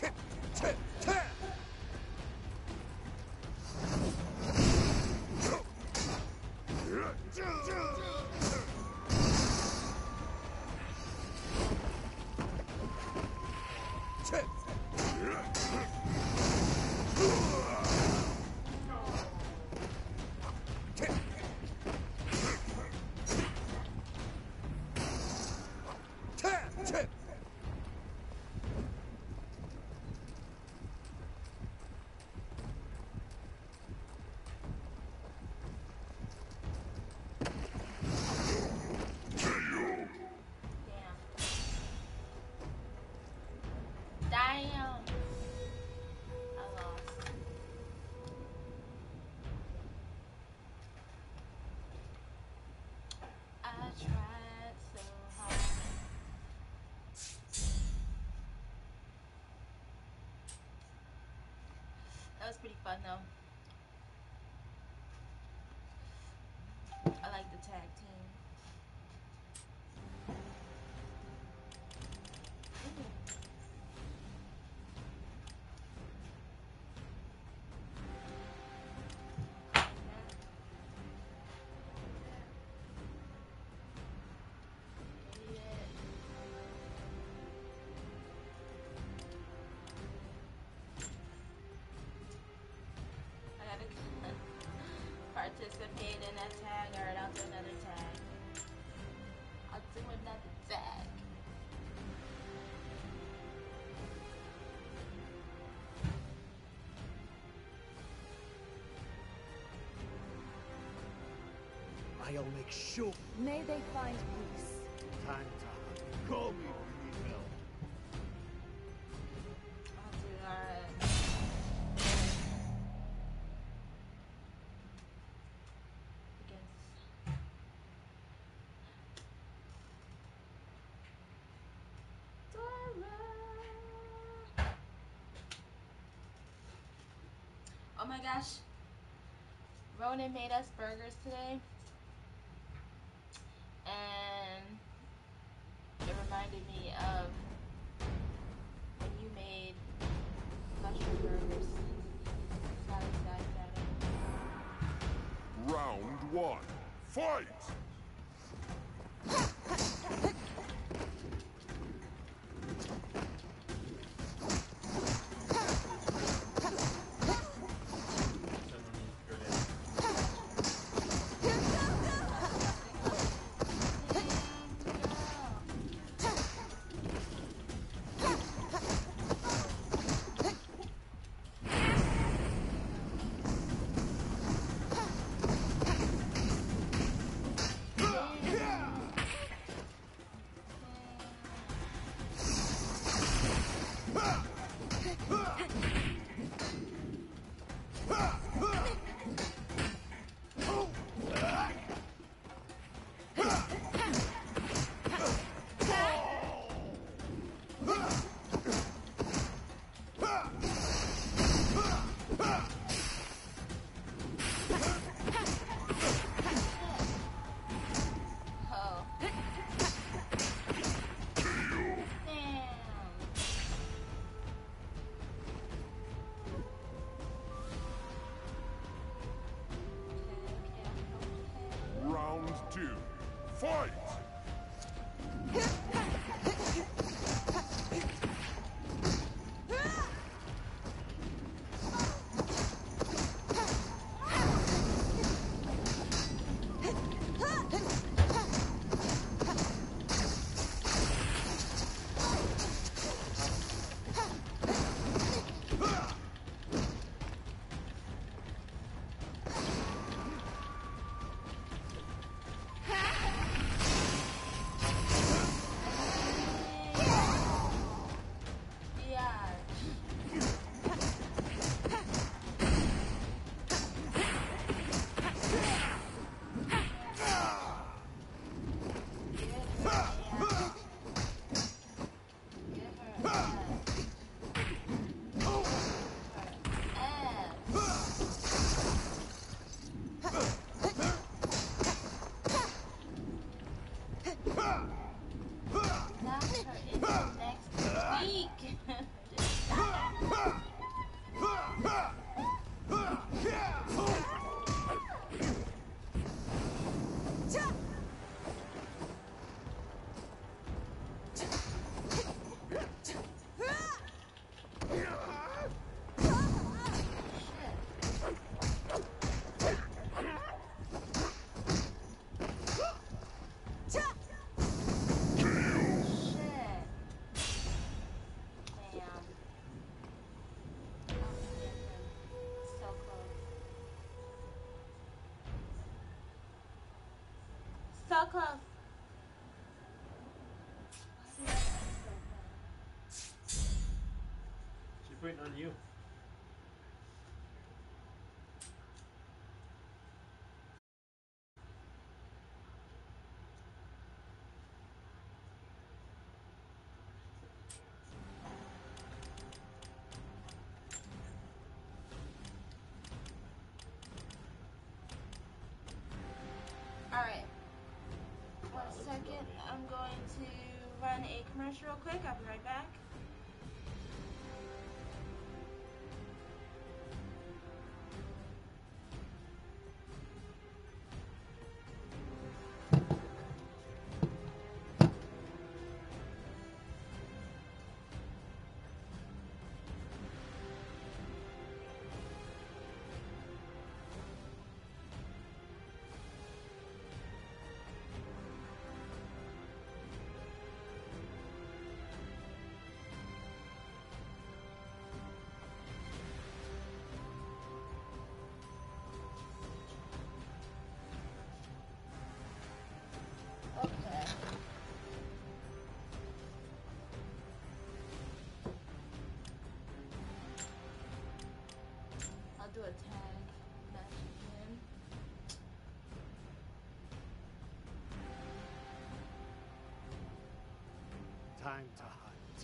Get was pretty fun though. Participate in that tag. Alright, I'll do another tag. I'll do another tag. I'll make sure. May they find peace. My gosh. Ronan made us burgers today. And it reminded me of when you made mushroom burgers. Exact better. Round one. Fight! She's waiting on you. Going to run a commercial real quick. I'll be right back. I'll do a tag match again. Time to hunt.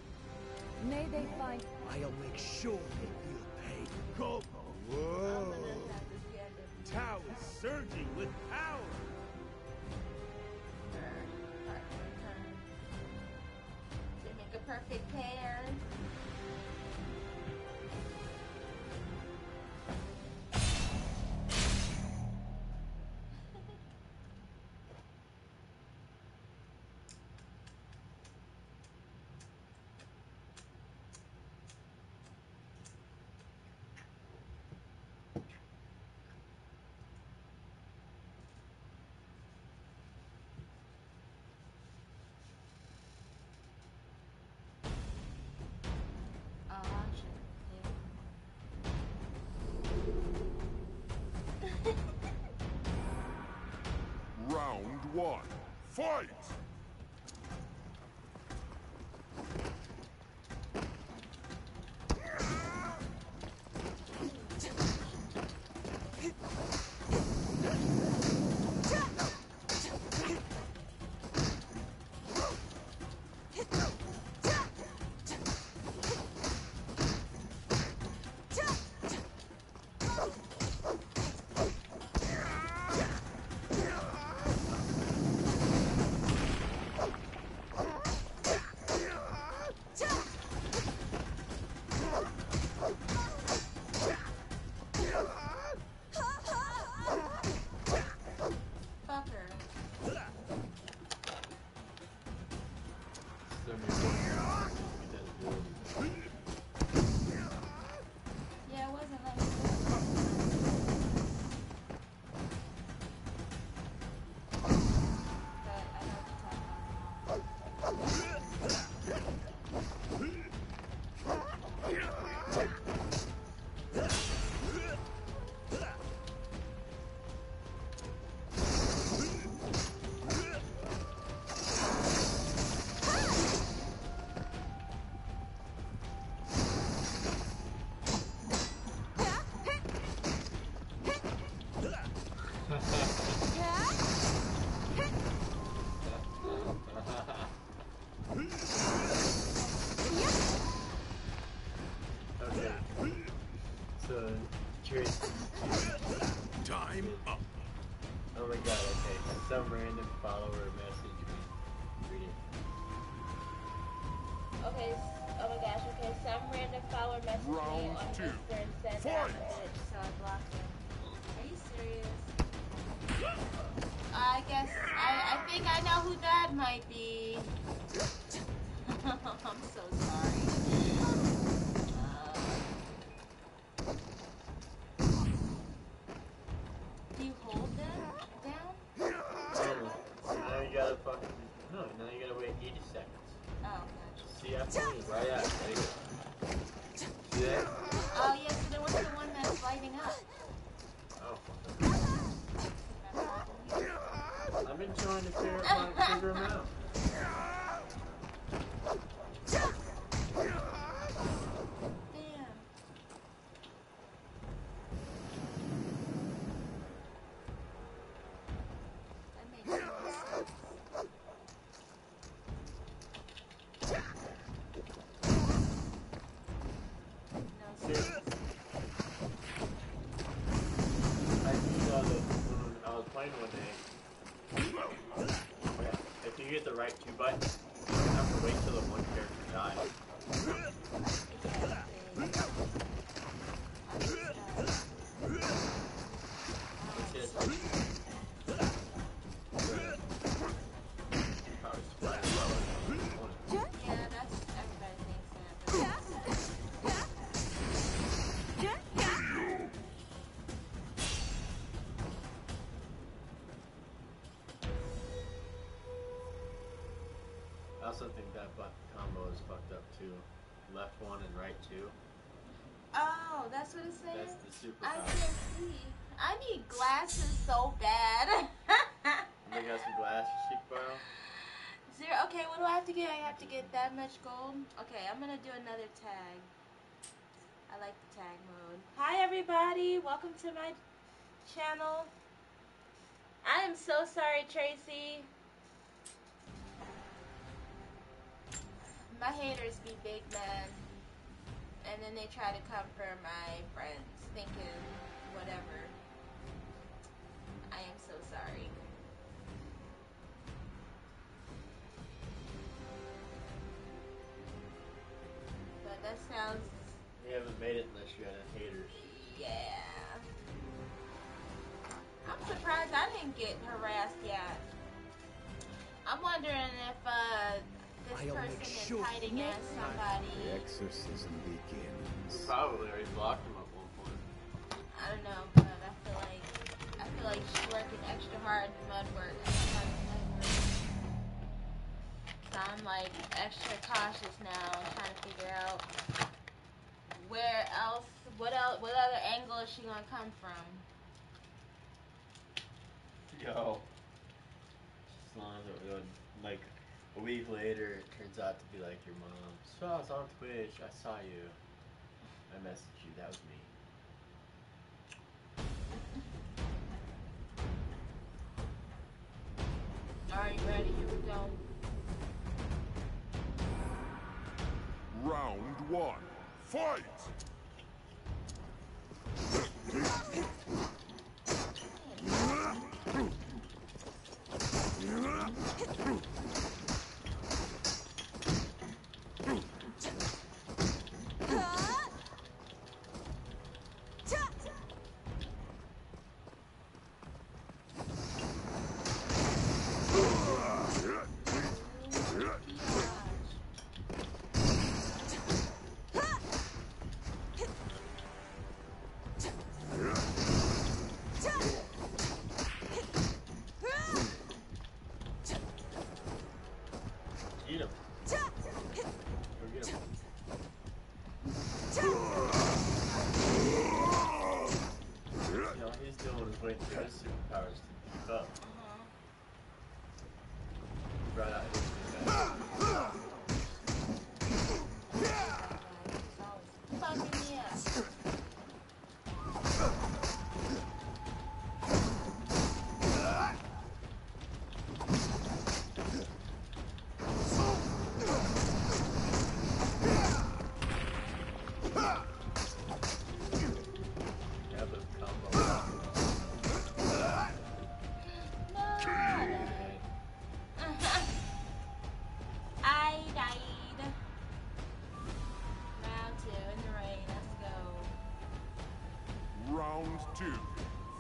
May they find I'll make sure they feel pain. Go! I'm Whoa! gonna have this be under Tau is surging with power! partner. To make a perfect pair. One. Fight! Some random follower message me. Read it. Okay, oh my gosh, okay, some random follower messaged me Round on two. Insta and said that Fight. I'm it, so I blocked him. Are you serious? I guess, I, I think I know who that might be. *laughs* I'm so sorry. Also think that combo is fucked up too. Left one and right two. Oh, that's what it's saying? That's the super I can't see. I need glasses so bad. *laughs* You got some glasses you can borrow? Zero. Okay, what do I have to get? I have to get that much gold. Okay, I'm gonna do another tag. I like the tag mode. Hi everybody, welcome to my channel. I am so sorry, Tracy. My haters be big men, and then they try to come for my friends, thinking whatever. I am so sorry. But that sounds, You haven't made it unless you got haters. yeah. I'm surprised I didn't get harassed yet. I'm wondering if uh, this I'll person make is sure hiding as The exorcism begins. Probably already blocked him at one point. I don't know, but I feel like I feel like she's working extra hard in mud work. extra hard in mud work. So I'm like extra cautious now, trying to figure out where else, what else, what other angle is she gonna come from? Yo. As long as it would, like, a week later, it turns out to be like your mom. So I was on Twitch, I saw you. I messaged you, that was me. Are you ready? Here we go. Round one. Fight! *laughs*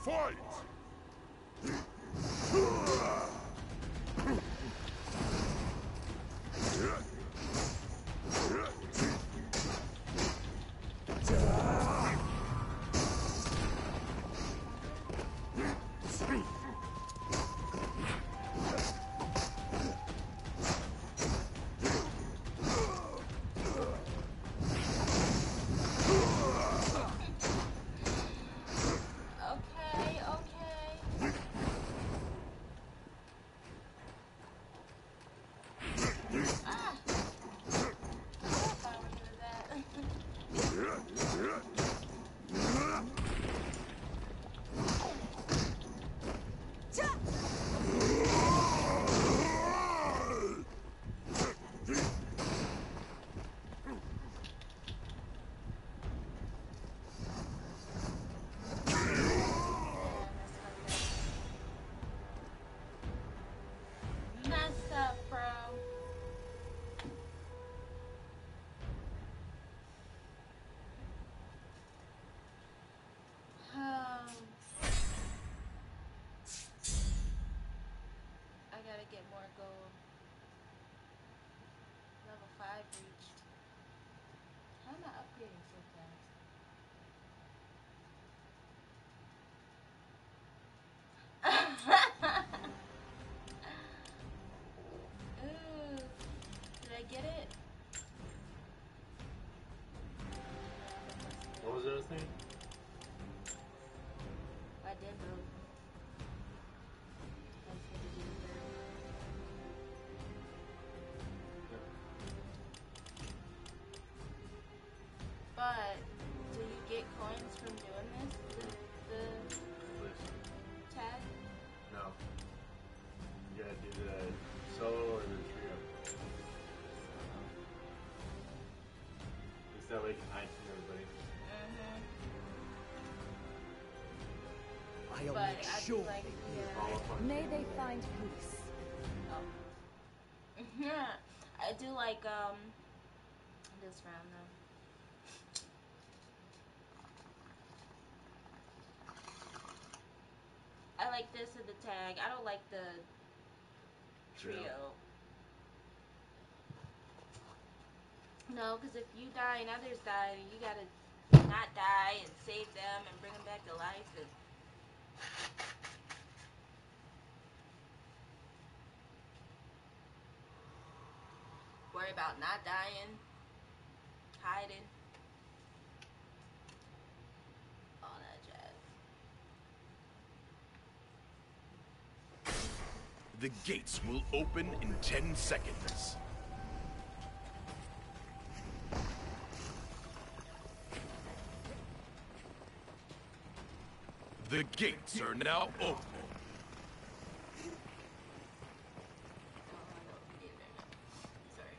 Fight! get it? What was the other thing? I did, bro. But do you get coins from doing this? The, the tag? No. You gotta do the solo or the trio. It's that can hide from everybody. Mm-hmm. I'll But make sure like they the. Follow fun. May they find peace. *laughs* I do like um this round though. I like this with the tag. I don't like the trio. Trio. No, because if you die and others die, you gotta not die and save them and bring them back to life. And worry about not dying, hiding, all that jazz. The gates will open in 10 seconds. The gates are now open. Oh, I don't need internet. Sorry.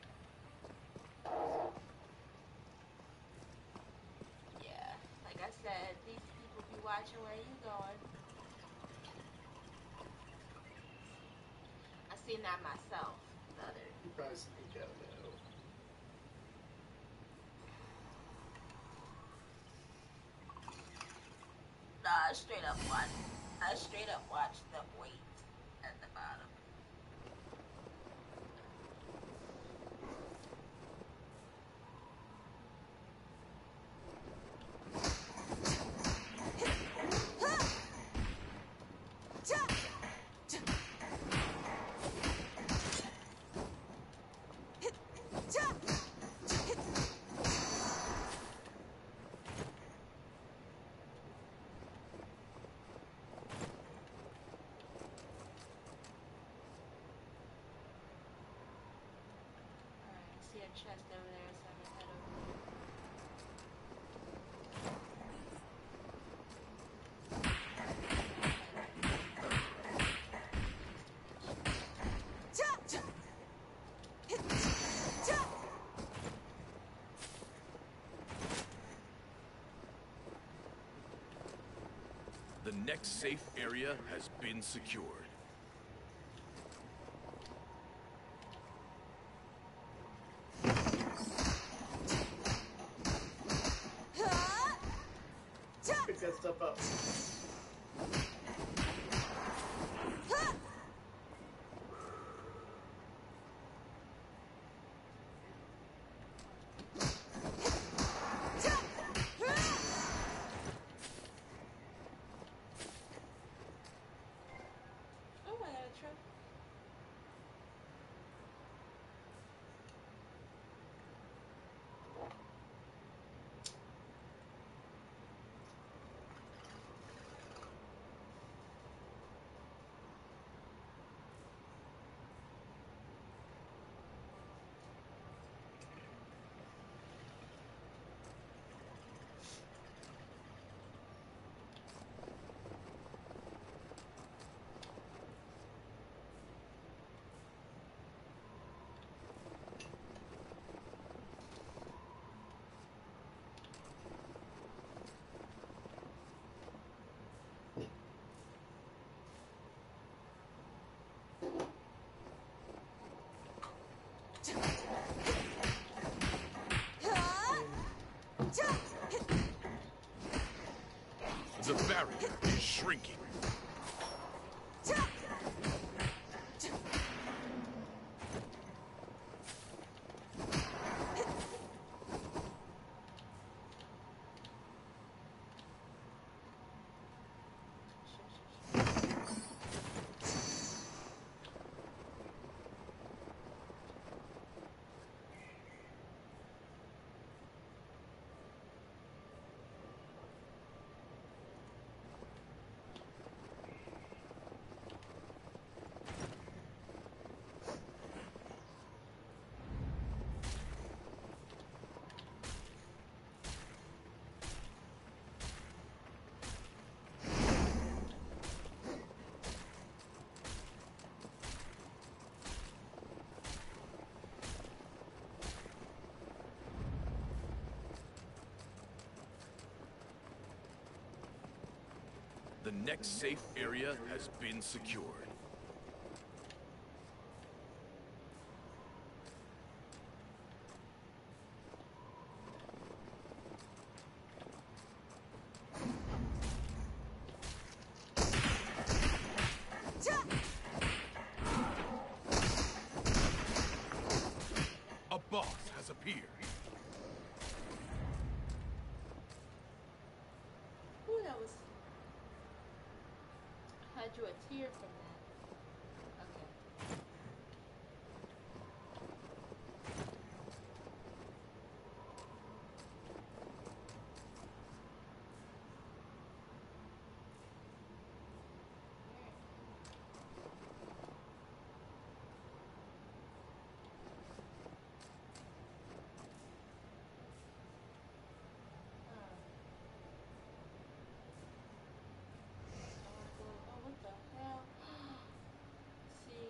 Yeah, like I said, these people be watching where you going. I seen that myself the other. You probably sneak out now. Nah, I straight up watch. I straight up watch The wait at the bottom. Alright, I see a chest over there, so I'm gonna head over there. The next safe area has been secured. Barrier is shrinking. The next safe area has been secured. A boss has appeared. Ooh, that was. I drew a tear from that. Okay. Oh, what the hell? See,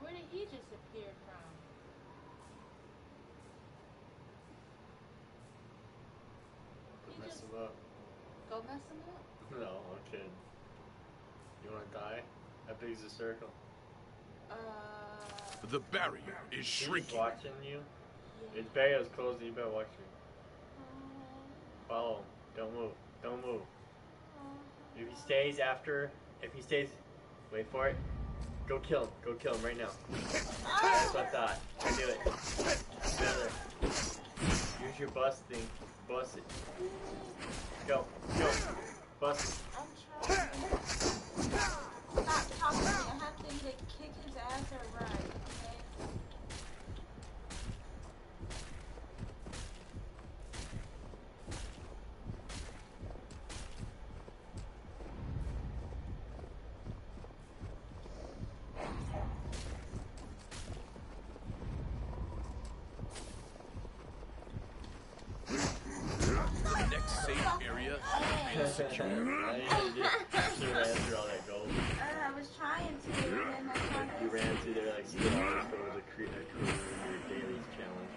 where did he just appear from? He Mess just him up. go mess him up. *laughs* No, I'm kidding. You wanna die? How big is the circle? Uh, The barrier is He's shrinking. watching you. yeah. His barrier's closing. You better watch me. Uh, Follow him. Don't move. Don't move. uh, If he stays after, if he stays, wait for it. Go kill him. Go kill him right now. That's what I thought. I knew it. Better. Use your bust thing. Bust it. Go. Go. Bust it. I'm trying. Stop talking. I have to either kick his ass or run, okay? The next safe area has been secured. I didn't do should have ran through all that gold. Uh, I was trying to, and then I found You this. ran through there like still hours ago was a cre- a crew in your daily challenge.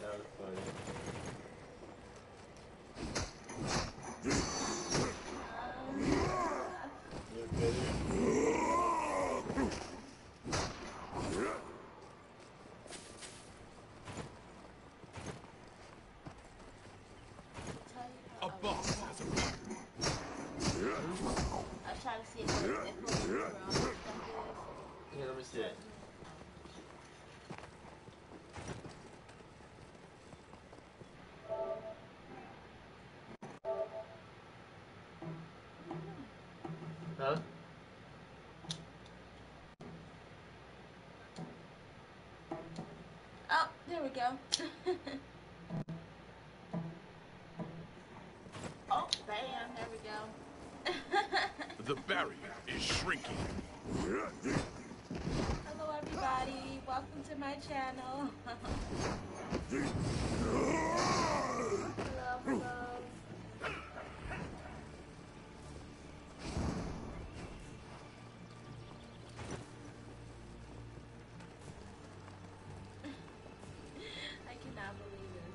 That was funny. You look better. A boss? Oh, there we go. *laughs* oh, bam, there we go. The barrier is shrinking. Hello, everybody. Welcome to my channel. *laughs* hello, hello. *laughs* I cannot believe this.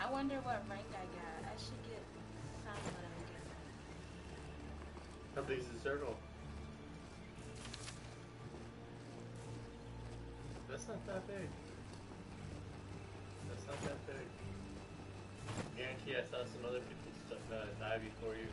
I wonder what rank I got. I should get some what I'm getting. Is the circle? That's not that big. That's not that big. Guarantee I saw some other people uh, die before you.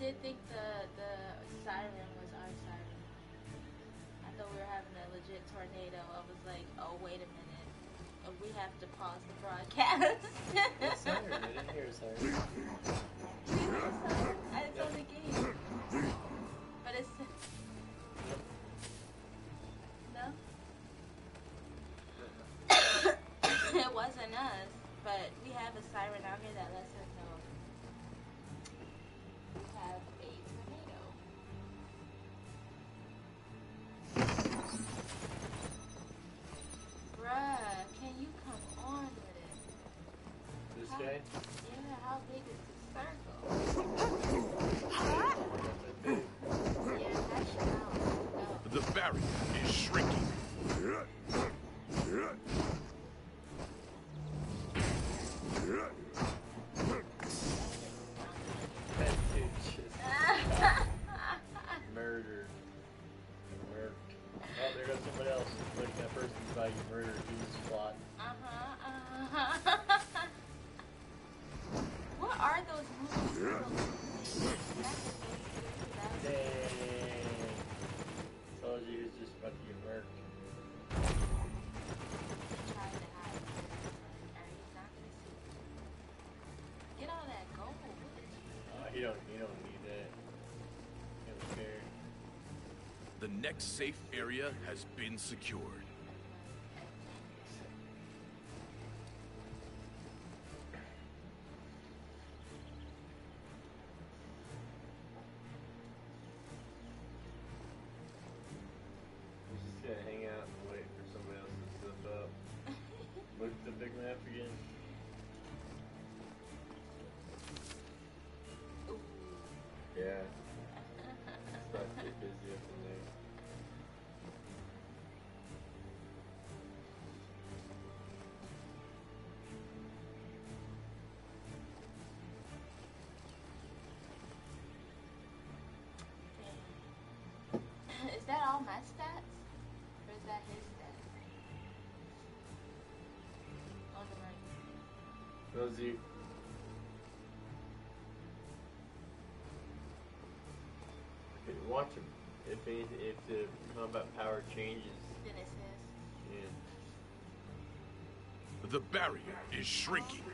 Did think the the siren was our siren. I thought we were having a legit tornado. I was like, oh wait a minute. Uh, We have to pause the broadcast. Siren? I didn't hear a siren. *laughs* it's next safe area has been secured. watch. If if the combat power changes. Then. Yeah. The barrier is shrinking.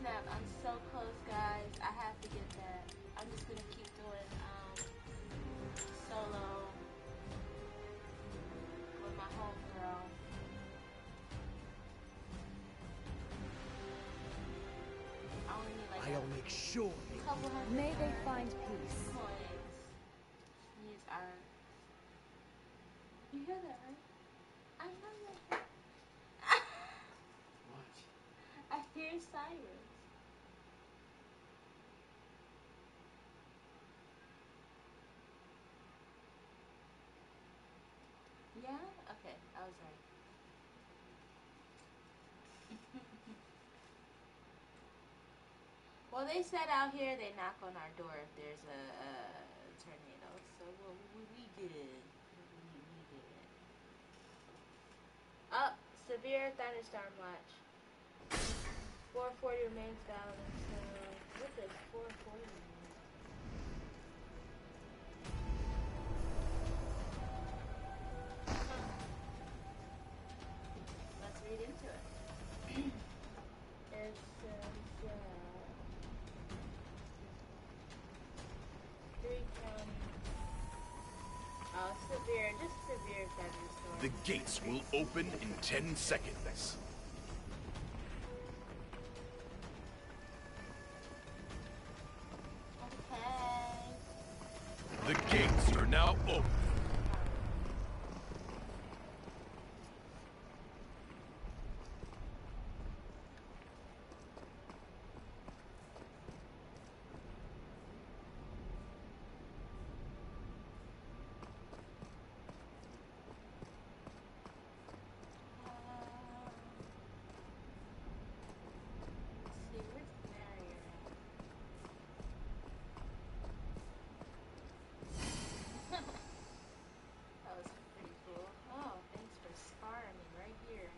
snap, I'm so close, guys. I have to get that. I'm just gonna keep doing um, solo with my homegirl. Like I'll make sure. May they find peace. Coins. You hear that, right? I that. *laughs* what? I hear silence. Well, they said out here they knock on our door if there's a, a tornado, so well, we, we good. We, we. Up, severe thunderstorm watch. 440 remains valid. What does 440 The gates will open in 10 seconds. Okay. The gates are now open. see, where's Marion at? that was pretty cool. Oh, thanks for sparring me right here.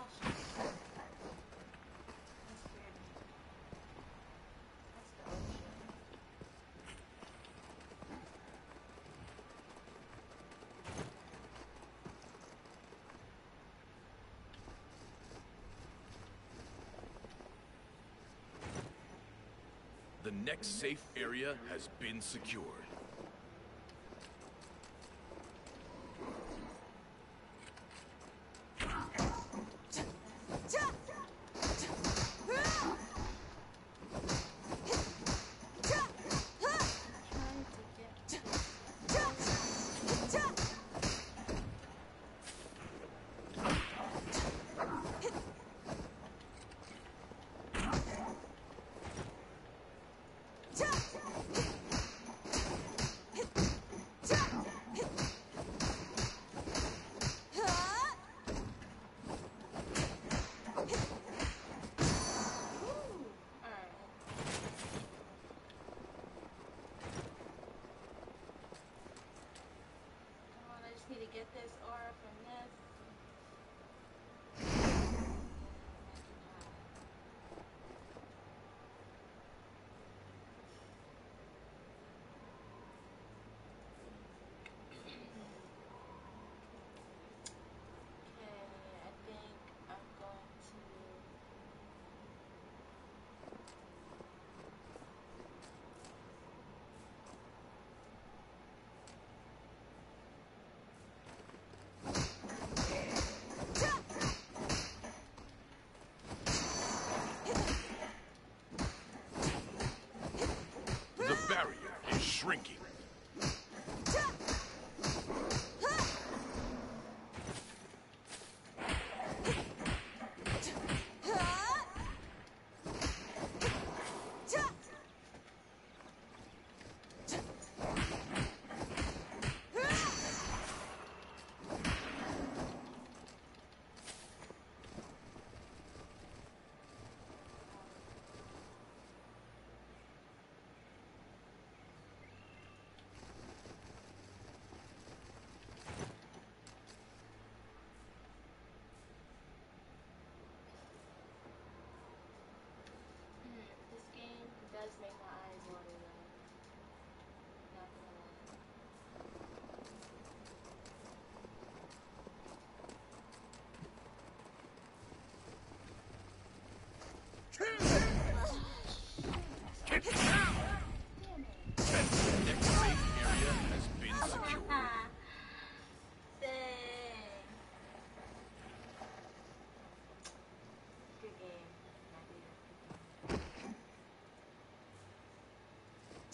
Oh, shit. That scared me. That's the ocean. The next safe area has been secured.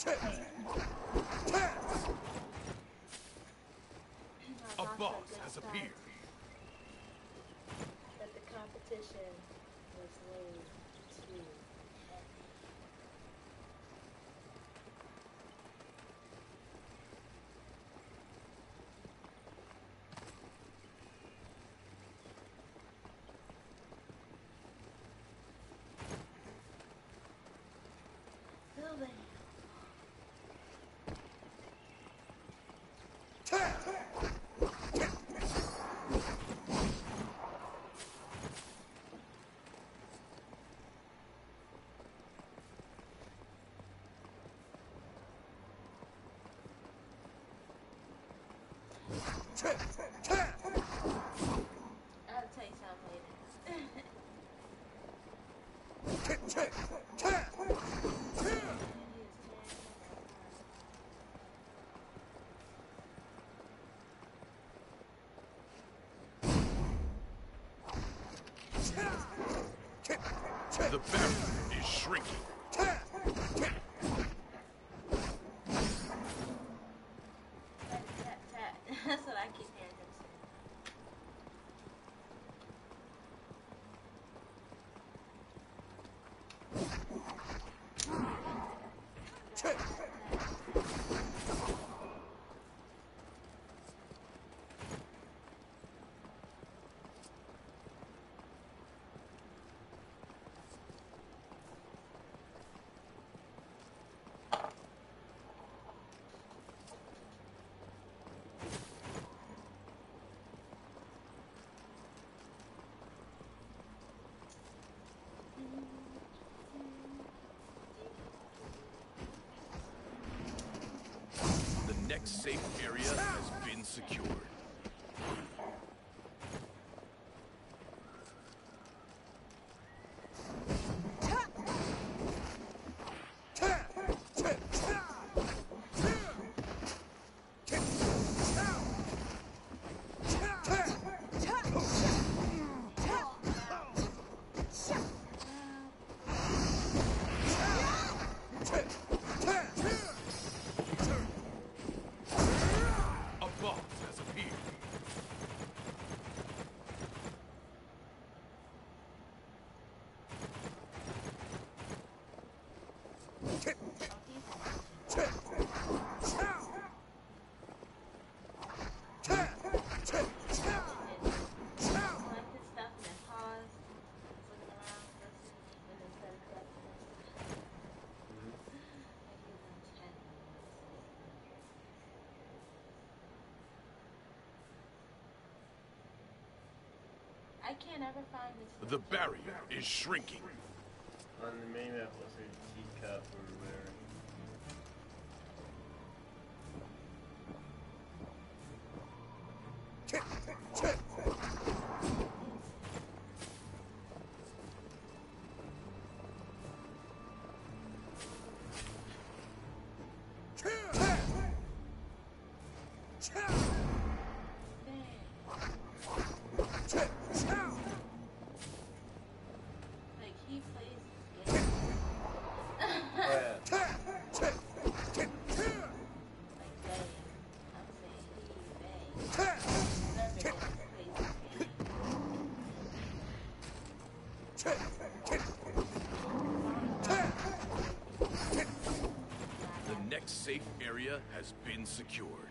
A boss has appeared. The competition was I'll tell you something later. *laughs* The barrier is shrinking. Tap, tap, tap. That's what I keep hearing them say. The next safe area has been secured. A boss has appeared. Collected stuff and then pause. Looking around, listening, and then started collecting more stuff. Like he was on chat. I can't ever find this. The barrier is shrinking. On the main map, looks like a teacup or whatever. Safe area has been secured.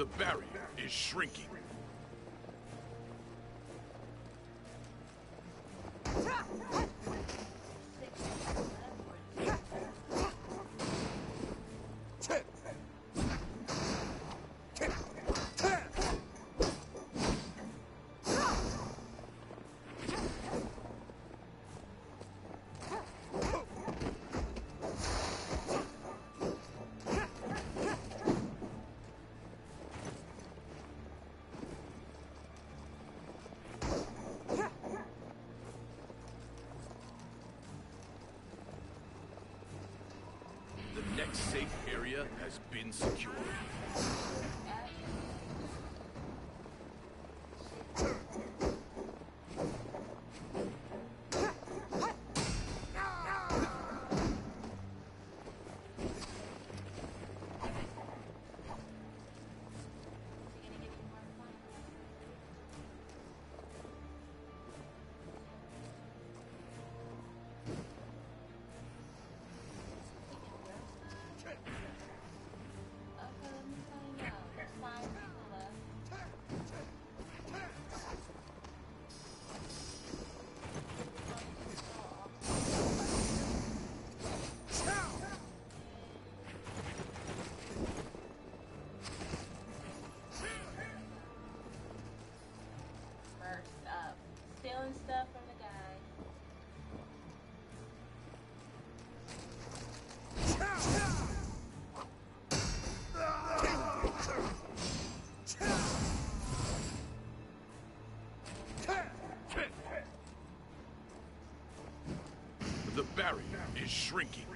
The barrier is shrinking. stealing stuff from the guy. The barrier is shrinking.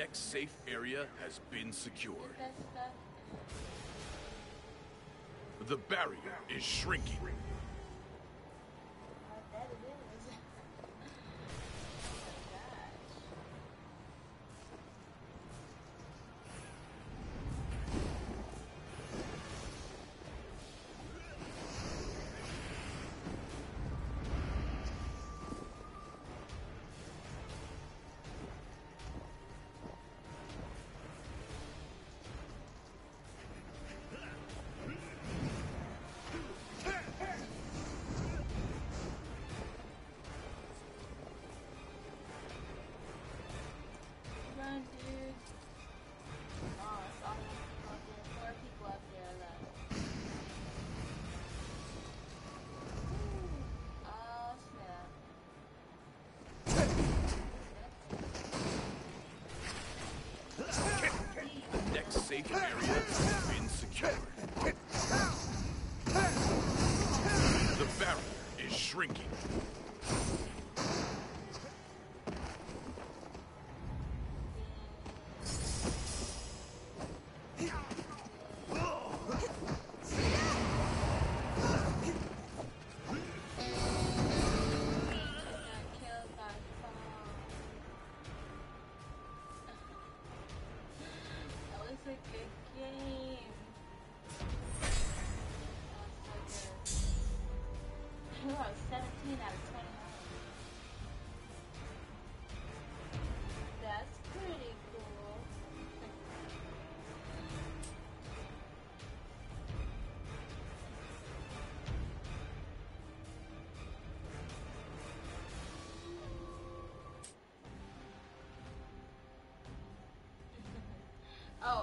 next safe area has been secured. The barrier is shrinking.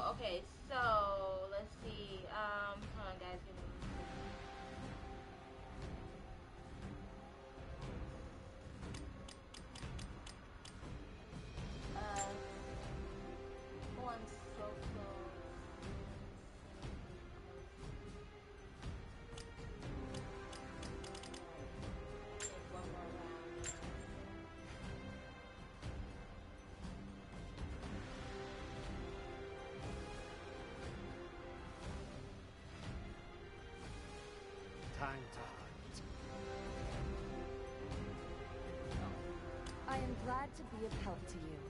okay time to hunt. I am glad to be of help to you.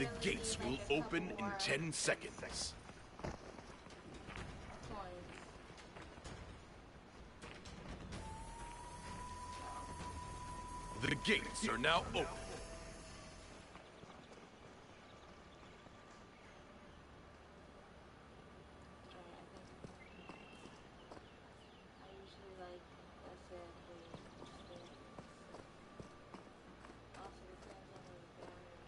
The gates will open in 10 seconds. The gates are now open. Alright, I think I usually like I said the the also depends on where the barrier.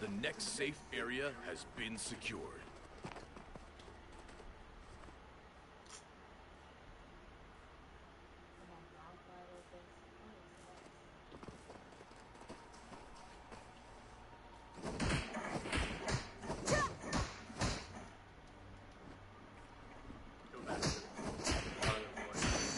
The next safe area has been secured. Come on, mouth wide open. What is that? Go back to the front of the floor.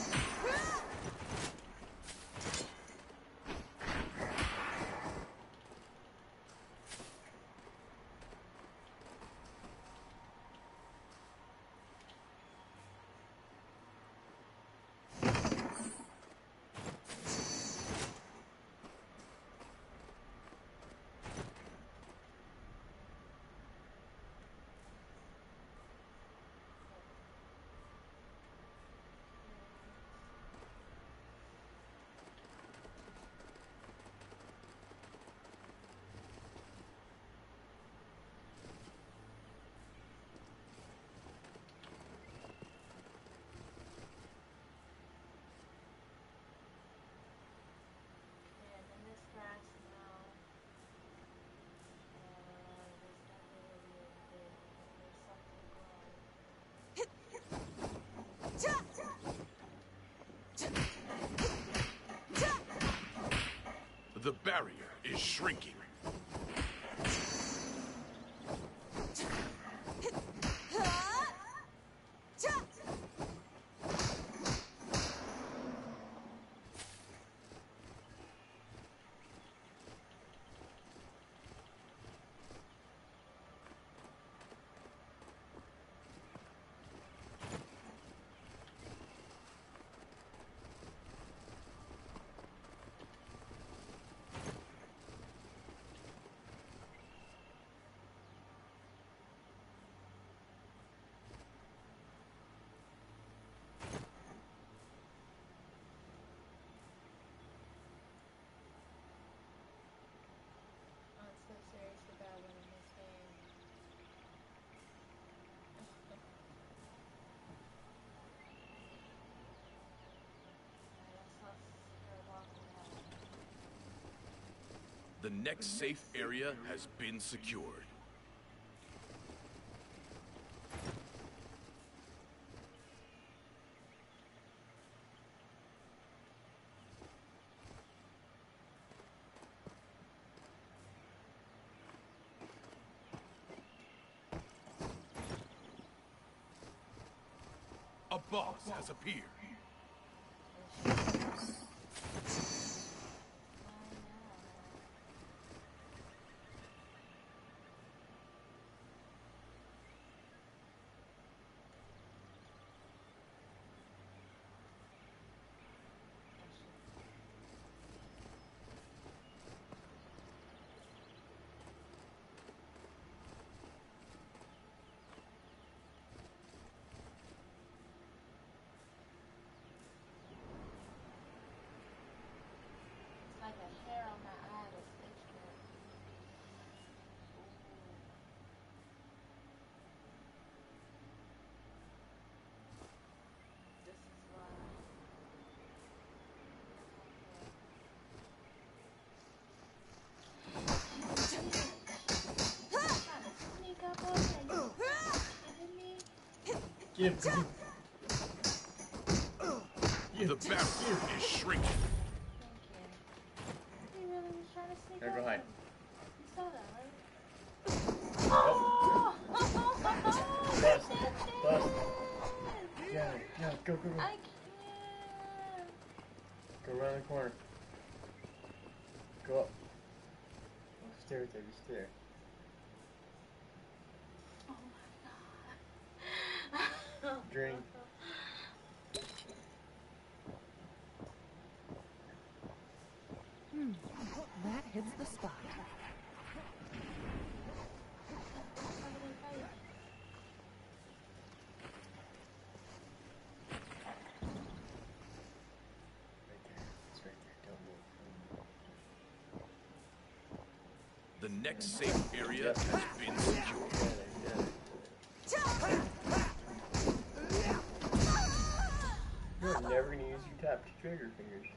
Yeah, then this grass now. Uh, there's nothing really over there. There's something growing. The barrier is shrinking. The next safe area has been secured. A boss has appeared. It's like a hair on my eye that's itching up. Ooh. This is why. Trying to sneak up on me. Kidding me? Give, give. The barrier is shrinking. He really was trying to sneak Here, go hide. You saw that, right? Oh! Bust, bust. Yeah, yeah, go, go, go. I can't. Go around the corner. Go up. Oh, stay right there, just stay there. Oh my god. Drink. Hmm. That hits the spot. Right there. It's right there. Don't move. The next safe area has been secured. Yeah, yeah. You're never gonna use your tap trigger fingers.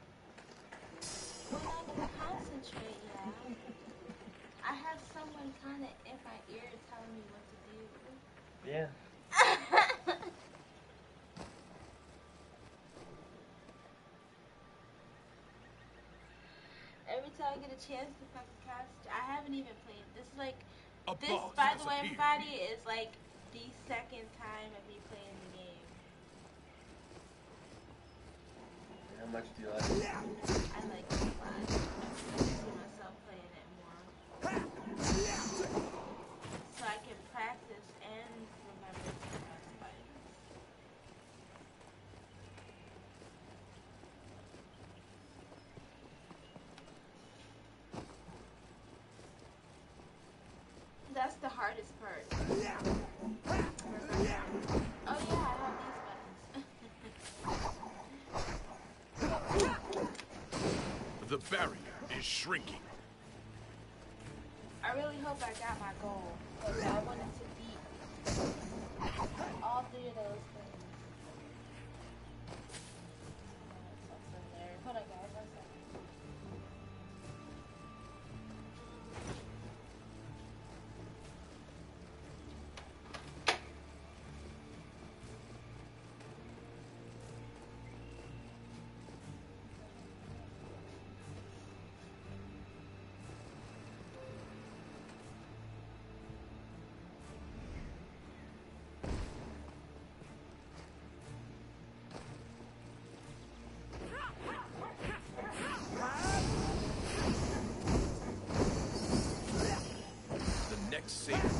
We're not gonna concentrate yet. I have someone kind of in my ear telling me what to do. Yeah. *laughs* Every time I get a chance to fucking cast, I haven't even played. This is like, A this, boss by the way, everybody, is like the second time of me playing the game. How much do you like it? I like it a lot. I see myself playing it more. So I can practice and remember to cast fights. That's the hardest part. Oh yeah, I have these buttons. The barrier is shrinking. I really hope I got my goal. See.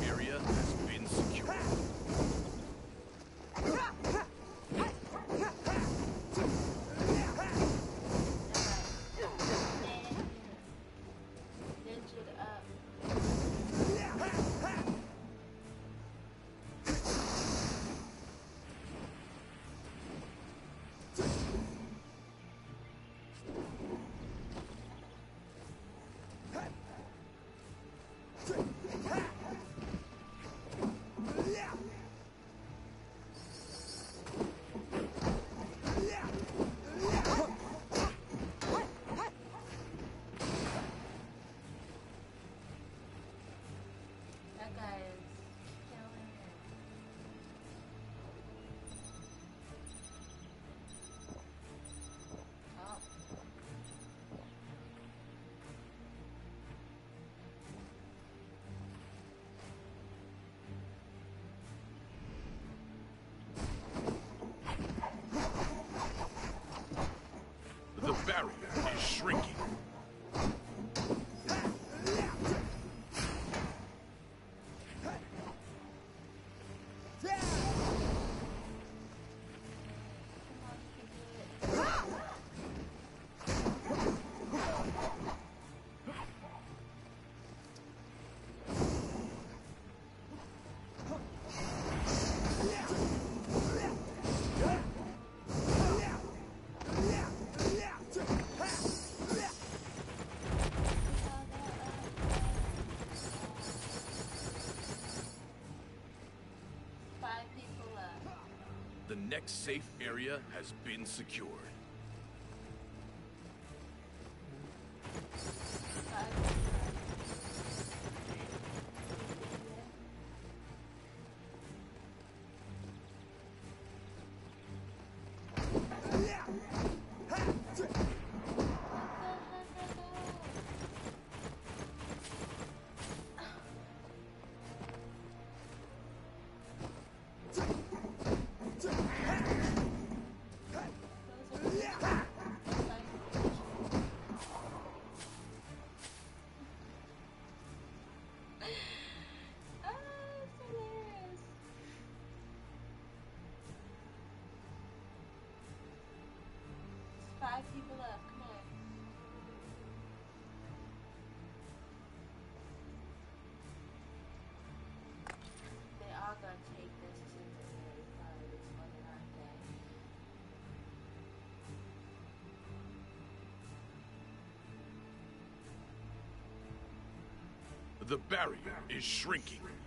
Next safe area has been secured. Five people left. Come on. They gonna take this to the this one, aren't they? The barrier is shrinking.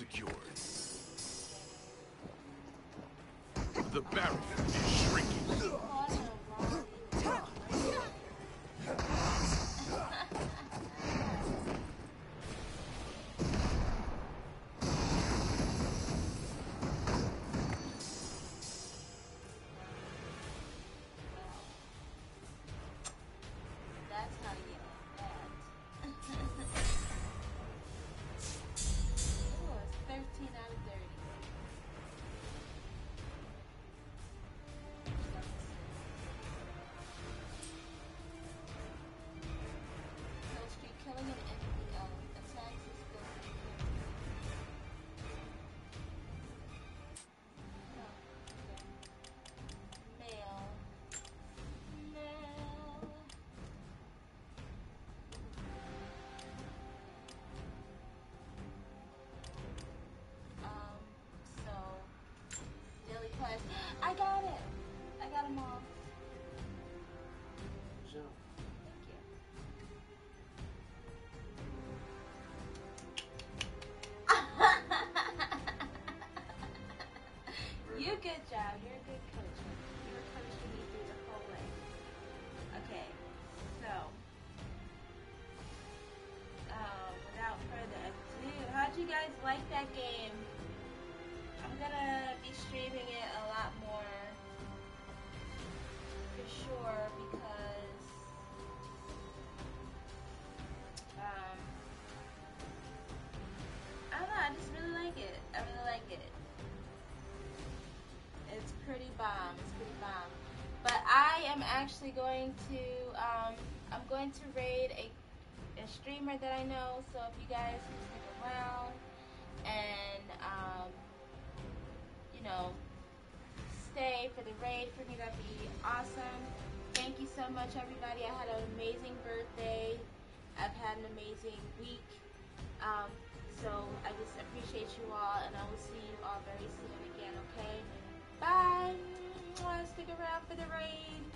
Has that game? I'm gonna be streaming it a lot more for sure because um, I don't know. I just really like it. I really like it. It's pretty bomb. It's pretty bomb. But I am actually going to um, I'm going to raid a a streamer that I know. So if you guys stick around the raid for me, that'd be awesome. Thank you so much, everybody. I had an amazing birthday. I've had an amazing week. Um, so I just appreciate you all, and I will see you all very soon again. Okay? Bye. Stick around for the raid.